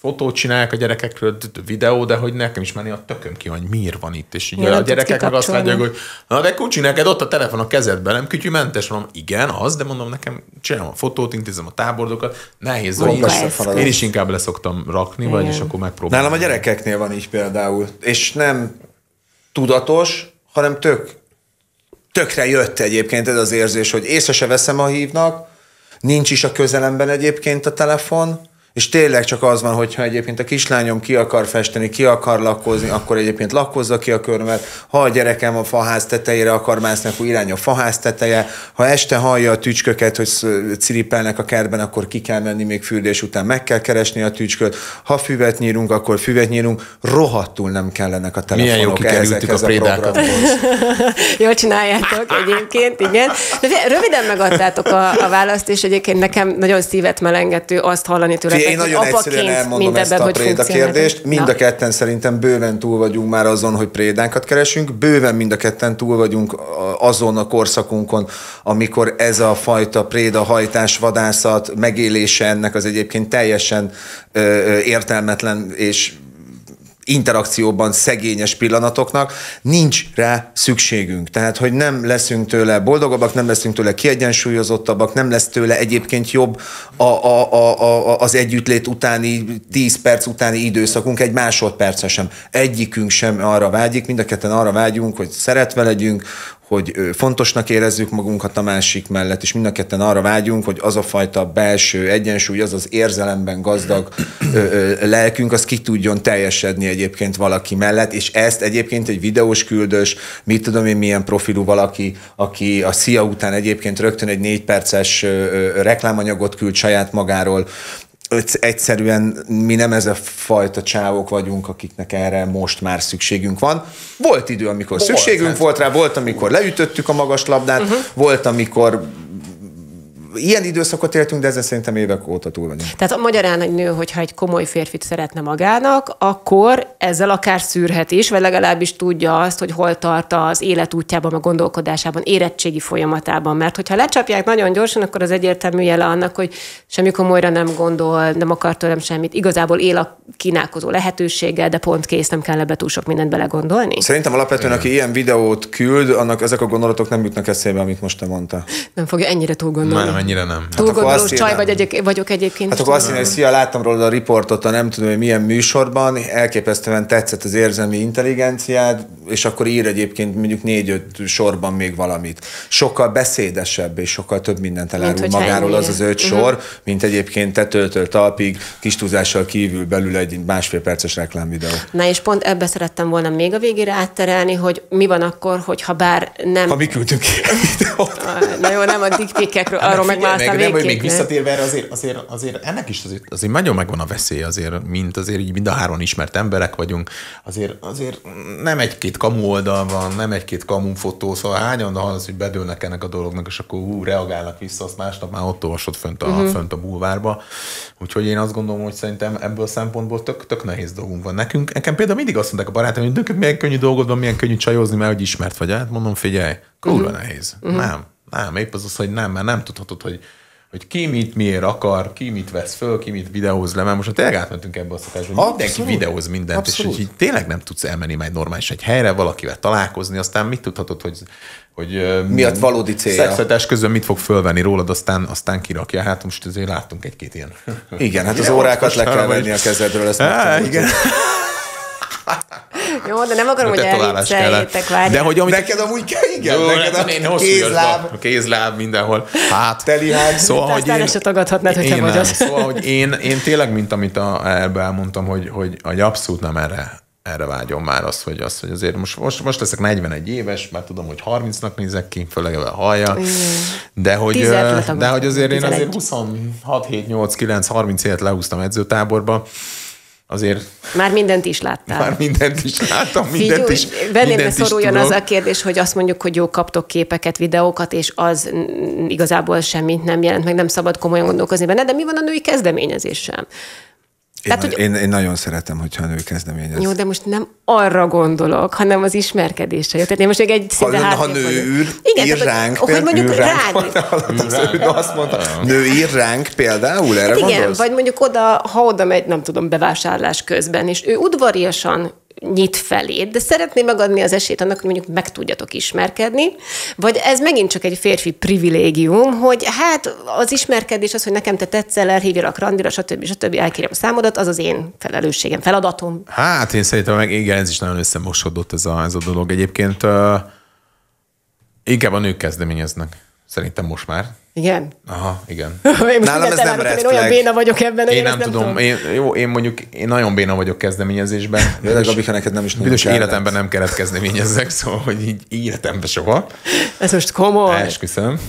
Fotót csinálják a gyerekekről, videó, de hogy nekem is menni a tököm ki, hogy miért van itt. És így Ja, a gyerekek meg azt mondják, hogy na de kucsi, neked ott a telefon a kezedben, nem kütyümentes, mondom, igen, az, de mondom, nekem csinálom a fotót, intézem a tábordokat, nehéz. hogy ez. feladat. Én is inkább leszoktam rakni, vagy Igen. és akkor megpróbálom. Nálam a gyerekeknél van így például. És nem tudatos, hanem tök, tökre jött egyébként ez az érzés, hogy észre se veszem, ha hívnak, nincs is a közelemben egyébként a telefon, És tényleg csak az van, hogyha egyébként a kislányom ki akar festeni, ki akar lakkozni, akkor egyébként lakkozza ki a körmet. Ha a gyerekem a faház tetejére akar mászni, akkor irány a faház teteje. Ha este hallja a tücsköket, hogy ciripelnek a kertben, akkor ki kell menni még fürdés után, meg kell keresni a tücsköt. Ha füvet nyírunk, akkor füvet nyírunk. Rohadtul nem kellenek a telefonok. Milyen jó kikerültük a prédákat. A Jól csináljátok egyébként, igen. De röviden megadtátok a, a választ, és egyébként nekem nagyon szívet melengető azt hallani tőle, én nagyon egyszerűen elmondom ezt a préda kérdést. Mind a ketten szerintem bőven túl vagyunk már azon, hogy prédánkat keresünk. Bőven mind a ketten túl vagyunk azon a korszakunkon, amikor ez a fajta préda hajtás, vadászat, megélése ennek az egyébként teljesen ö, értelmetlen és interakcióban szegényes pillanatoknak, nincs rá szükségünk. Tehát, hogy nem leszünk tőle boldogabbak, nem leszünk tőle kiegyensúlyozottabbak, nem lesz tőle egyébként jobb a, a, a, a, az együttlét utáni, 10 perc utáni időszakunk, egy másodperce sem. Egyikünk sem arra vágyik, mind a ketten arra vágyunk, hogy szeretve legyünk, hogy fontosnak érezzük magunkat a másik mellett, és mind a ketten arra vágyunk, hogy az a fajta belső egyensúly, az az érzelemben gazdag ö, ö, lelkünk, az ki tudjon teljesedni egyébként valaki mellett, és ezt egyébként egy videós küldös, mit tudom én milyen profilú valaki, aki a szia után egyébként rögtön egy négy perces ö, ö, reklámanyagot küld saját magáról, egyszerűen mi nem ez a fajta csávok vagyunk, akiknek erre most már szükségünk van. Volt idő, amikor volt, szükségünk hát. volt rá, volt, amikor leütöttük a magas labdát, uh-huh. volt, amikor ilyen időszakot éltünk, de ezzel szerintem évek óta túl vagyunk. Tehát magyarán egy nő, hogyha egy komoly férfit szeretne magának, akkor ezzel akár szűrhet is, vagy legalábbis tudja azt, hogy hol tart az életútjában, a gondolkodásában, érettségi folyamatában. Mert hogyha lecsapják nagyon gyorsan, akkor az egyértelmű jele annak, hogy semmi komolyra nem gondol, nem akar tőlem semmit. Igazából él a kínálkozó lehetőséggel, de pont kész, nem kell ebbe túl sok mindent belegondolni. Szerintem alapvetően, aki ilyen videót küld, annak ezek a gondolatok nem jutnak eszébe, amit most te mondta. Nem fogja ennyire túl gondolni. Nem, ennyire nem. Hát csaj vagy egyéb, vagyok egyébként. Hát akkor azt mondja, hogy szia, láttam róla a riportot a nem tudom, hogy milyen műsorban, elképesztően tetszett az érzelmi intelligenciád, és akkor ír egyébként mondjuk négy-öt sorban még valamit. Sokkal beszédesebb és sokkal több mindent elárul mint, magáról az az öt uh-huh. sor, mint egyébként tetőtől talpig, kis túlzással kívül belül egy másfél perces reklámvideó. Na és pont ebbe szerettem volna még a végére átterelni, hogy mi van akkor, hogyha bár nem... Ha mi küldtünk ki Na jó, nem a diktékekről, arról meg már meg nem, hogy még visszatérve erre azért, azért, azért ennek is azért, azért nagyon megvan a veszély azért, mint azért így mind a három ismert emberek vagyunk, azért, azért nem egy-két kamu oldal van, nem egy-két kamu fotó, szóval hányan hallasz, hogy bedőlnek ennek a dolognak, és akkor ú, reagálnak vissza, azt másnap már ott olvasod fönt a, uh-huh. fönt a bulvárba. Úgyhogy én azt gondolom, hogy szerintem ebből a szempontból tök, tök nehéz dolgunk van nekünk. Nekem például mindig azt mondták a barátaim, hogy milyen könnyű dolgod van, milyen könnyű csajozni, mert hogy ismert vagy. Hát mondom, figyelj, kurva uh-huh. nehéz. Uh-huh. Nem, nem, épp az az, hogy nem, mert nem tudhatod, hogy hogy ki mit miért akar, ki mit vesz föl, ki mit videóz le, mert most tényleg átmentünk ebbe a szokásba, hogy mindenki videóz mindent, Abszolút. és hogy így tényleg nem tudsz elmenni majd normális egy helyre, valakivel találkozni, aztán mit tudhatod, hogy hogy mi a valódi célja. Szexualitás közben mit fog fölvenni rólad, aztán, aztán kirakja. Hát most azért láttunk egy-két ilyen. Igen, hát az órákat le kell venni a kezedről, ezt Há, igen. Jó, de nem akarom, hogy elvicceljétek, várj. De hogy amit... Neked amúgy kell, igen, Jó, neked a én kézláb. Kézláb mindenhol. Hát, teli hát. Szóval, hogy én, se tagadhatnád, hogyha én vagy az. Szóval, hogy én, én tényleg, mint amit a, ebbe elmondtam, hogy, hogy, hogy abszolút nem erre erre vágyom már azt, hogy, azt, hogy azért most, most, most leszek 41 éves, már tudom, hogy 30-nak nézek ki, főleg a hallja, de hogy, de hogy azért én azért 26, 7, 8, 9, 30 évet leúztam edzőtáborba, azért... Már mindent is láttál. Már mindent is láttam, mindent Figyú, is Bennébe szoruljon az a kérdés, hogy azt mondjuk, hogy jó, kaptok képeket, videókat, és az igazából semmit nem jelent, meg nem szabad komolyan gondolkozni benne, de mi van a női kezdeményezéssel? Én, Tehát, hogy... én, én nagyon szeretem, hogyha a nő kezdeményez. Jó, de most nem arra gondolok, hanem az ismerkedésre. Tehát én most még egy szinte Ha, ha nő űr, Igen, ír tehát, ránk, hogy mondjuk ránk. Azt mondta, nő ír ránk például, erre hát Igen, gondolsz? vagy mondjuk oda, ha oda megy, nem tudom, bevásárlás közben, és ő udvariasan nyit felé, de szeretné megadni az esélyt annak, hogy mondjuk meg tudjatok ismerkedni, vagy ez megint csak egy férfi privilégium, hogy hát az ismerkedés az, hogy nekem te tetszel, elhívjalak randira, stb. stb. elkérem a számodat, az az én felelősségem, feladatom. Hát én szerintem meg igen, ez is nagyon összemosodott ez a, ez a dolog. Egyébként uh, inkább a nők kezdeményeznek. Szerintem most már. Igen? Aha, igen. Én Nálam ez nem red Én olyan béna vagyok ebben, hogy Én ezt nem tudom, én, jó, én mondjuk, én nagyon béna vagyok kezdeményezésben. Jó, de Gabika, neked nem is nagyon kellett. életemben nem kellett kezdeményezzek, szóval, hogy így életemben soha. Ez most komoly. Esküszöm.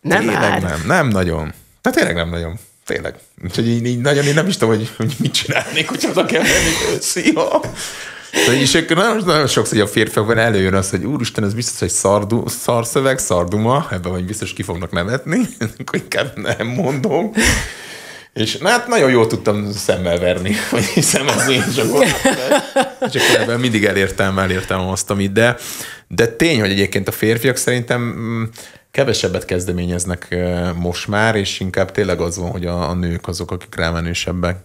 Nem tényleg nem, nem nagyon. Tehát tényleg nem nagyon. Tényleg. Úgyhogy így, így nagyon én nem is tudom, hogy, hogy mit csinálnék, hogy oda kell menni. Szia! És akkor nagyon, nagyon sokszor a férfiakban előjön az, hogy úristen, ez biztos, hogy szardu, szarszöveg, szarduma, ebben vagy biztos ki fognak nevetni, akkor inkább nem mondom. És hát nagyon jól tudtam szemmel verni, vagy szemezni, és akkor, és akkor ebben mindig elértem, elértem azt, amit, de, de tény, hogy egyébként a férfiak szerintem mm, kevesebbet kezdeményeznek most már, és inkább tényleg az van, hogy a, a nők azok, akik rámenősebbek.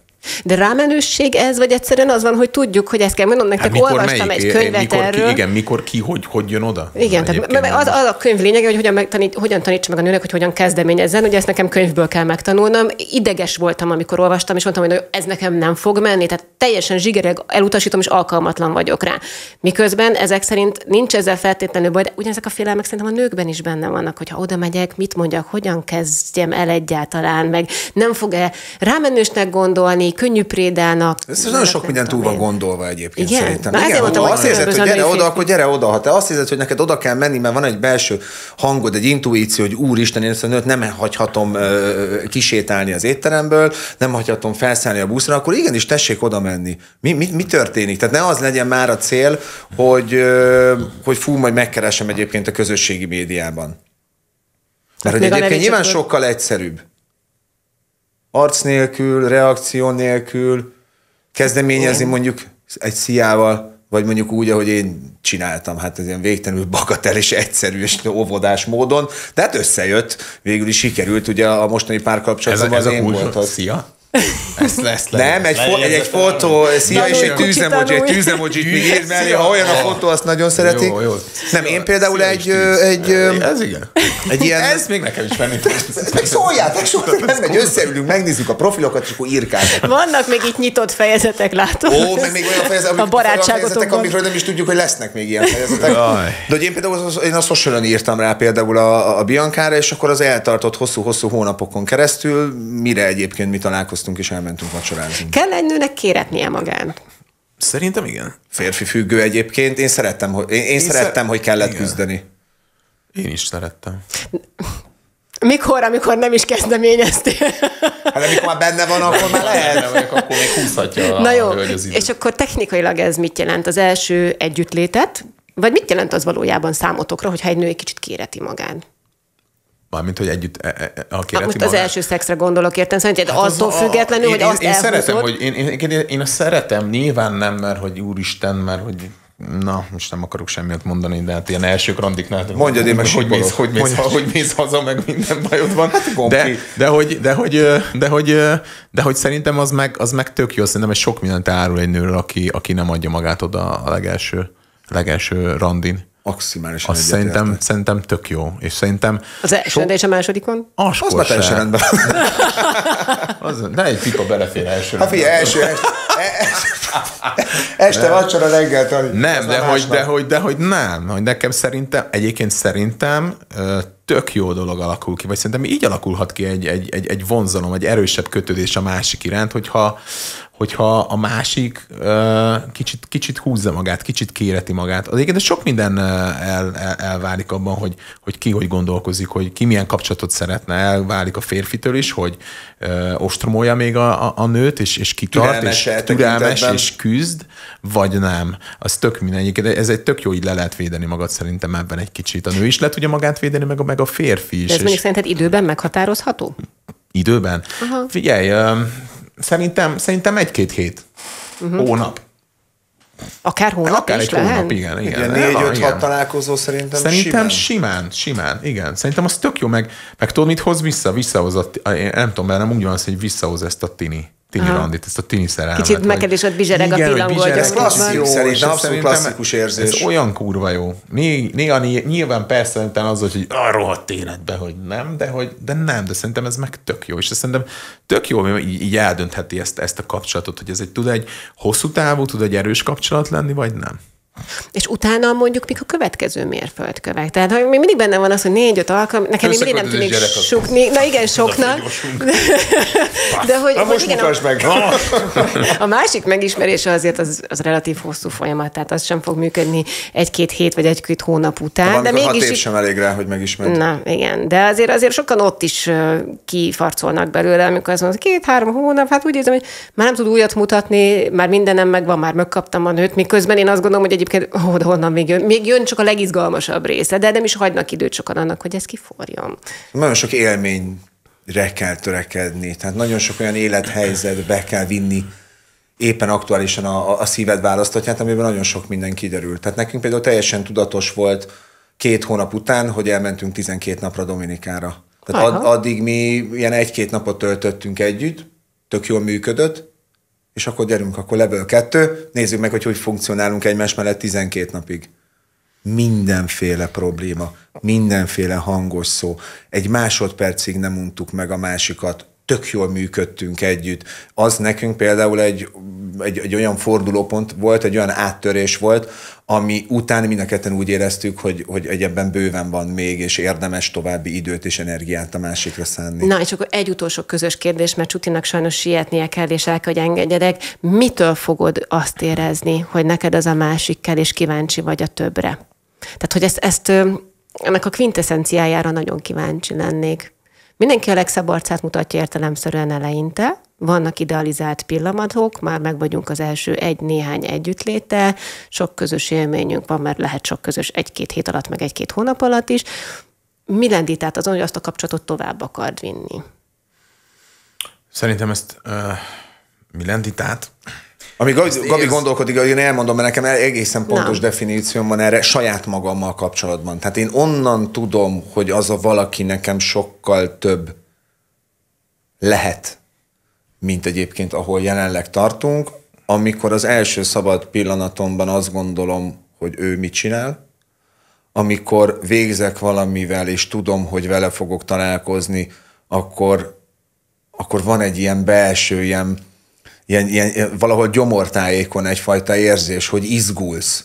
De rámenőség ez, vagy egyszerűen az van, hogy tudjuk, hogy ezt kell mondom nektek, hát olvastam egy könyvet mikor erről. Ki, igen, mikor ki, hogy, hogy jön oda? Igen, tehát az, az a könyv lényege, hogy hogyan, megtanít, hogyan tanítsa meg a nőnek, hogy hogyan kezdeményezzen. Ugye ezt nekem könyvből kell megtanulnom. Ideges voltam, amikor olvastam, és mondtam, hogy ez nekem nem fog menni, tehát teljesen zsigereg elutasítom, és alkalmatlan vagyok rá. Miközben ezek szerint nincs ezzel feltétlenül baj, de ugyanezek a félelmek szerintem a nőkben is benne vannak, hogy ha oda megyek, mit mondjak, hogyan kezdjem el egyáltalán, meg nem fog-e rámenősnek gondolni, könnyű prédának. Ez nagyon sok minden túl van gondolva egyébként Igen? szerintem. Na, Igen, mondtam, ha azt érzed, hogy gyere oda, akkor gyere oda. Ha te azt érzed, hogy neked oda kell menni, mert van egy belső hangod, egy intuíció, hogy úristen, én ezt a nőt nem hagyhatom kisétálni az étteremből, nem hagyhatom felszállni a buszra, akkor igenis tessék oda menni. Mi, mi, mi történik? Tehát ne az legyen már a cél, hogy, hogy fú, majd megkeresem egyébként a közösségi médiában. Mert Hát hogy a egyébként nyilván sokkal egyszerűbb. Arc nélkül, reakció nélkül, kezdeményezni mondjuk egy sziával, vagy mondjuk úgy, ahogy én csináltam, hát ez ilyen végtelenül bagatel és egyszerű és óvodás módon, de hát összejött, végül is sikerült, ugye a mostani Ez, párkapcsolatban a- ez az a én kulcs, voltam. szia. Ezt lesz, Nem, egy, fo- egy, egy fotó, szia, és egy tűzemoji, egy tűzemojit még ír mellé, ha olyan a fotó, azt nagyon szeretik. Jó, jó. Nem, én például Szia, egy, egy, Ez igen. egy ilyen... Ez még nekem is. Ezt meg szóljátok, sokszor nem megy, összeülünk, megnézzük a profilokat, és akkor írkáltok. Vannak még itt nyitott fejezetek, látom. Ó, meg még olyan fejezetek, a barátságotokban. amikről nem is tudjuk, hogy lesznek még ilyen fejezetek. De hogy én például én a social írtam rá például a, a Biancára, és akkor az eltartott hosszú-hosszú hónapokon keresztül, mire egyébként mi találkoztunk és elmentünk vacsorázni. Kell egy nőnek kéretnie magán. Szerintem igen. Férfi függő egyébként, én szerettem, hogy, én, én, Én szerettem, szer- hogy kellett igen. küzdeni. Én is szerettem. Mikor, amikor nem is kezdeményeztél? Hát amikor már benne van, akkor már lehet. vagyok, akkor még húzhatja Na jó, az és akkor technikailag ez mit jelent? Az első együttlétet? Vagy mit jelent az valójában számotokra, hogyha egy nő egy kicsit kéreti magán? Mármint, hogy együtt e, e, a Hát kéreti most az első szexre gondolok értem, szerintem hát az attól a- függetlenül, én, hogy én, azt én elhúzod. szeretem, hogy én, én, én, én, azt szeretem, nyilván nem, mert hogy úristen, mert hogy na, most nem akarok semmit mondani, de hát ilyen első randiknál. Mondjad, én meg hogy mész, hogy, mész, Mondjad. hogy mész haza, meg minden bajod van. Hát, de, de, hogy, de, hogy, de, hogy, de hogy szerintem az meg, az meg tök jó, szerintem egy sok mindent árul egy nőről, aki, aki nem adja magát oda a legelső, legelső randin. Maximálisan Azt szerintem, szerintem tök jó. És szerintem Az első, de és a másodikon? askor Az már teljesen se. rendben. Az, de egy pipa belefér első. Hát figyelj, első, este, este vacsora reggel, Tani. Nem, de hogy, de, hogy, de hogy nem. Hogy nekem szerintem, egyébként szerintem tök jó dolog alakul ki, vagy szerintem így alakulhat ki egy, egy, egy, egy vonzalom, egy erősebb kötődés a másik iránt, hogyha, hogyha a másik ö, kicsit, kicsit húzza magát, kicsit kéreti magát. Az egyébként sok minden el, el, elválik abban, hogy, hogy ki hogy gondolkozik, hogy ki milyen kapcsolatot szeretne, elválik a férfitől is, hogy ö, ostromolja még a, a, a nőt, és, és kitart, és türelmes, és küzd, vagy nem. Az tök minden. Egyébként ez egy tök jó, így le lehet védeni magad szerintem ebben egy kicsit. A nő is le tudja magát védeni, meg a, meg a férfi is. De ez és mondjuk szerinted időben meghatározható? időben. Aha. Figyelj, szerintem, szerintem egy-két hét. Uh-huh. Hónap. Akár hónap Akár is egy lehet? hónap, igen. igen. Igen, Van, négy-öt-hat igen. találkozó szerintem, Szerintem simán. simán. simán, igen. Szerintem az tök jó, meg, meg tudod, mit hoz vissza? Visszahoz a, én nem tudom, mert nem úgy van az, hogy visszahoz ezt a tini. Tini Aha. randit, ezt a tini szerelmet. Kicsit hogy- neked is ott bizsereg a Igen, hogy pillangó. Ez klasszikus, jó, szerintem abszolút klasszikus érzés. Ez olyan kurva jó. Né- Néha né- nyilván persze utána az, hogy a rohadt életbe, hogy nem, de, hogy, de nem, de szerintem ez meg tök jó. És szerintem tök jó, hogy így, így eldöntheti ezt, ezt a kapcsolatot, hogy ez egy tud egy hosszú távú, tud egy erős kapcsolat lenni, vagy nem. És utána mondjuk mik a következő mérföldkövek. Tehát hogy még mindig benne van az, hogy négy-öt alkalom, nekem még mindig nem tűnik sokni, na igen, soknak. De hogy, Na most igen, mutasd meg! a másik megismerése azért az, az relatív hosszú folyamat, tehát az sem fog működni egy-két hét vagy egy-két hónap után. De hat mégis év sem elég rá, hogy megismerd. Na, igen, de azért azért sokan ott is kifarcolnak belőle, amikor azt mondod, két-három hónap, hát úgy érzem, hogy már nem tud újat mutatni, már mindenem megvan, már megkaptam a nőt, miközben én azt gondolom, hogy egyébként honnan még jön, még jön csak a legizgalmasabb része, de nem is hagynak időt sokan annak, hogy ez kiforjon. Nagyon sok élményre kell törekedni, tehát nagyon sok olyan élethelyzetbe kell vinni éppen aktuálisan a, a szíved választatját, amiben nagyon sok minden kiderült. Tehát nekünk például teljesen tudatos volt két hónap után, hogy elmentünk 12 napra Dominikára. Tehát ad, addig mi ilyen egy-két napot töltöttünk együtt, tök jól működött, és akkor gyerünk, akkor level 2, nézzük meg, hogy hogy funkcionálunk egymás mellett 12 napig. Mindenféle probléma, mindenféle hangos szó. Egy másodpercig nem untuk meg a másikat, tök jól működtünk együtt. Az nekünk például egy, egy, egy olyan fordulópont volt, egy olyan áttörés volt, ami után mind a ketten úgy éreztük, hogy, hogy egy ebben bőven van még, és érdemes további időt és energiát a másikra szánni. Na, és akkor egy utolsó közös kérdés, mert Csutinak sajnos sietnie kell, és el kell, hogy engedjedek. Mitől fogod azt érezni, hogy neked az a másik kell, és kíváncsi vagy a többre? Tehát, hogy ezt, ezt ennek a kvintessenciájára nagyon kíváncsi lennék. Mindenki a legszebb arcát mutatja értelemszerűen eleinte, vannak idealizált pillanatok, már meg vagyunk az első egy-néhány együttléte, sok közös élményünk van, mert lehet sok közös egy-két hét alatt, meg egy-két hónap alatt is. Mi lendít át azon, hogy azt a kapcsolatot tovább akard vinni? Szerintem ezt uh, mi lendít át? Ami Gabi, Gabi érz- gondolkodik, én elmondom, mert nekem egészen pontos Na. definícióm van erre saját magammal kapcsolatban. Tehát én onnan tudom, hogy az a valaki nekem sokkal több lehet, mint egyébként, ahol jelenleg tartunk, amikor az első szabad pillanatomban azt gondolom, hogy ő mit csinál, amikor végzek valamivel, és tudom, hogy vele fogok találkozni, akkor, akkor van egy ilyen belső, ilyen, ilyen, ilyen valahol gyomortájékon egyfajta érzés, hogy izgulsz.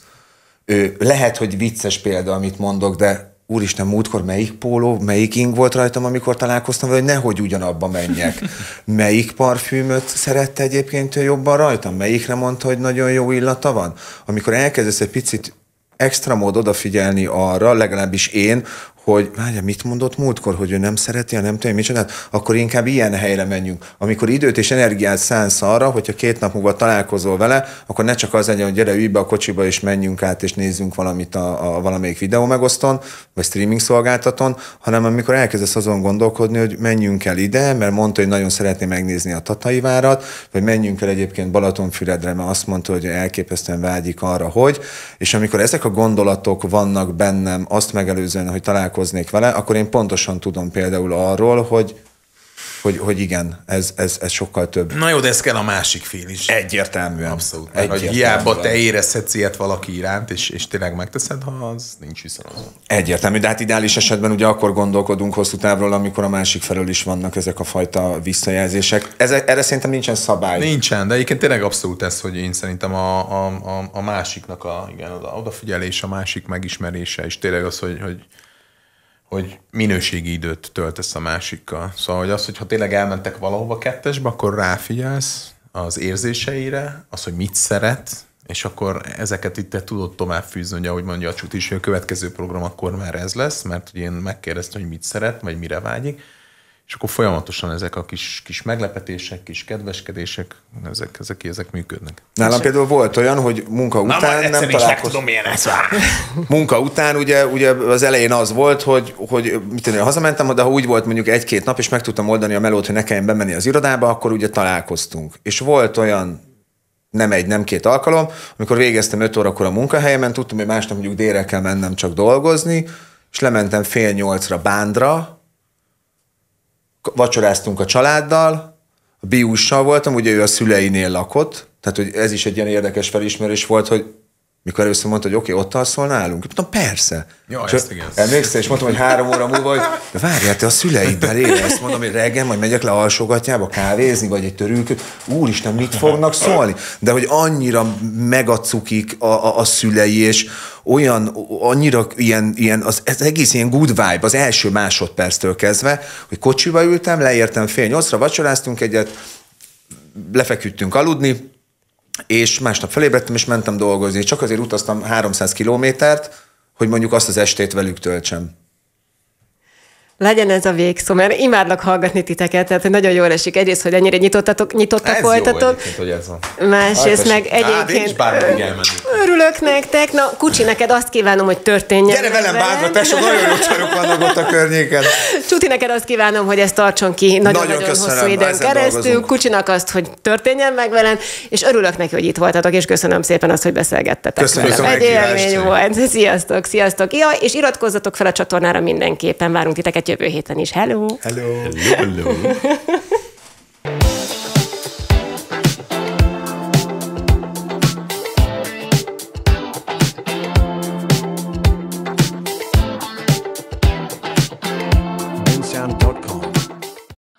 Ő, lehet, hogy vicces példa, amit mondok, de úristen, múltkor melyik póló, melyik ing volt rajtam, amikor találkoztam hogy nehogy ugyanabba menjek. Melyik parfümöt szerette egyébként ő jobban rajtam? Melyikre mondta, hogy nagyon jó illata van? Amikor elkezdesz egy picit extra mód odafigyelni arra, legalábbis én, hogy várja, mit mondott múltkor, hogy ő nem szereti, a nem tudom, micsoda, akkor inkább ilyen helyre menjünk. Amikor időt és energiát szánsz arra, hogyha két nap múlva találkozol vele, akkor ne csak az legyen, hogy gyere, ülj be a kocsiba, és menjünk át, és nézzünk valamit a, a valamelyik videó megoszton, vagy streaming szolgáltatón, hanem amikor elkezdesz azon gondolkodni, hogy menjünk el ide, mert mondta, hogy nagyon szeretné megnézni a Tatai várat, vagy menjünk el egyébként Balatonfüredre, mert azt mondta, hogy elképesztően vágyik arra, hogy, és amikor ezek a gondolatok vannak bennem, azt megelőzően, hogy találkoznék vele, akkor én pontosan tudom például arról, hogy, hogy, hogy igen, ez, ez, ez sokkal több. Na jó, de ez kell a másik fél is. Egyértelműen. Abszolút. Mert hogy Egyértelműen. hiába te érezhetsz ilyet valaki iránt, és, és tényleg megteszed, ha az nincs viszonozva. Egyértelmű, de hát ideális esetben ugye akkor gondolkodunk hosszú távról, amikor a másik felől is vannak ezek a fajta visszajelzések. Ezek, erre szerintem nincsen szabály. Nincsen, de egyébként tényleg abszolút ez, hogy én szerintem a, a, a, a másiknak a, igen, oda, odafigyelés, a másik megismerése, és tényleg az, hogy, hogy, hogy minőségi időt töltesz a másikkal. Szóval, hogy az, hogyha tényleg elmentek valahova kettesbe, akkor ráfigyelsz az érzéseire, az, hogy mit szeret, és akkor ezeket itt te tudod tovább fűzni, ugye, ahogy mondja a Csut is, hogy a következő program akkor már ez lesz, mert ugye én megkérdeztem, hogy mit szeret, vagy mire vágyik, és akkor folyamatosan ezek a kis, kis meglepetések, kis kedveskedések, ezek, ezek, ezek működnek. Nálam például volt olyan, hogy munka után nem találkoztam. milyen ez Munka után ugye, ugye az elején az volt, hogy, hogy mit tudom, én, hazamentem, de ha úgy volt mondjuk egy-két nap, és meg tudtam oldani a melót, hogy ne kelljen bemenni az irodába, akkor ugye találkoztunk. És volt olyan nem egy, nem két alkalom, amikor végeztem öt órakor a munkahelyemen, tudtam, hogy másnap mondjuk délre kell mennem csak dolgozni, és lementem fél nyolcra Bándra, vacsoráztunk a családdal, a biussal voltam, ugye ő a szüleinél lakott, tehát hogy ez is egy ilyen érdekes felismerés volt, hogy mikor először mondta, hogy oké, okay, ott alszol nálunk. Mondtam, persze. Ja, és ezt igen. Emlékszel, és mondtam, hogy három óra múlva, hogy de várjál, te a szüleiddel élesz. Mondom, hogy reggel majd megyek le alsógatjába kávézni, vagy egy törülköt. Úristen, mit fognak szólni? De hogy annyira megacukik a, a, a szülei, és olyan, annyira ilyen, ilyen az, ez egész ilyen good vibe az első másodperctől kezdve, hogy kocsiba ültem, leértem fél nyolcra, vacsoráztunk egyet, lefeküdtünk aludni, és másnap felébredtem, és mentem dolgozni. Csak azért utaztam 300 kilométert, hogy mondjuk azt az estét velük töltsem. Legyen ez a végszó, mert imádlak hallgatni titeket, tehát hogy nagyon jól esik. Egyrészt, hogy ennyire nyitottatok, nyitottak Ez voltatok. jó hogy ez van. Másrészt meg egyébként elmennék. örülök nektek. Na, Kucsi, neked azt kívánom, hogy történjen. Gyere velem bátba, tesó, nagyon jó csajok vannak ott a környéken. Csuti, neked azt kívánom, hogy ez tartson ki nagyon-nagyon Nagyon köszönöm, hosszú időn keresztül. dolgozunk. Kucsinak azt, hogy történjen meg velem, és örülök neki, hogy itt voltatok, és köszönöm szépen azt, hogy beszélgettetek. Velem. a Egy élmény volt. Sziasztok, sziasztok. Ja, és iratkozzatok fel a csatornára mindenképpen. Várunk titeket jövő héten is. Hello! Hello. Hello, hello.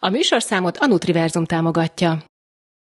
A műsorszámot a Nutriverzum támogatja.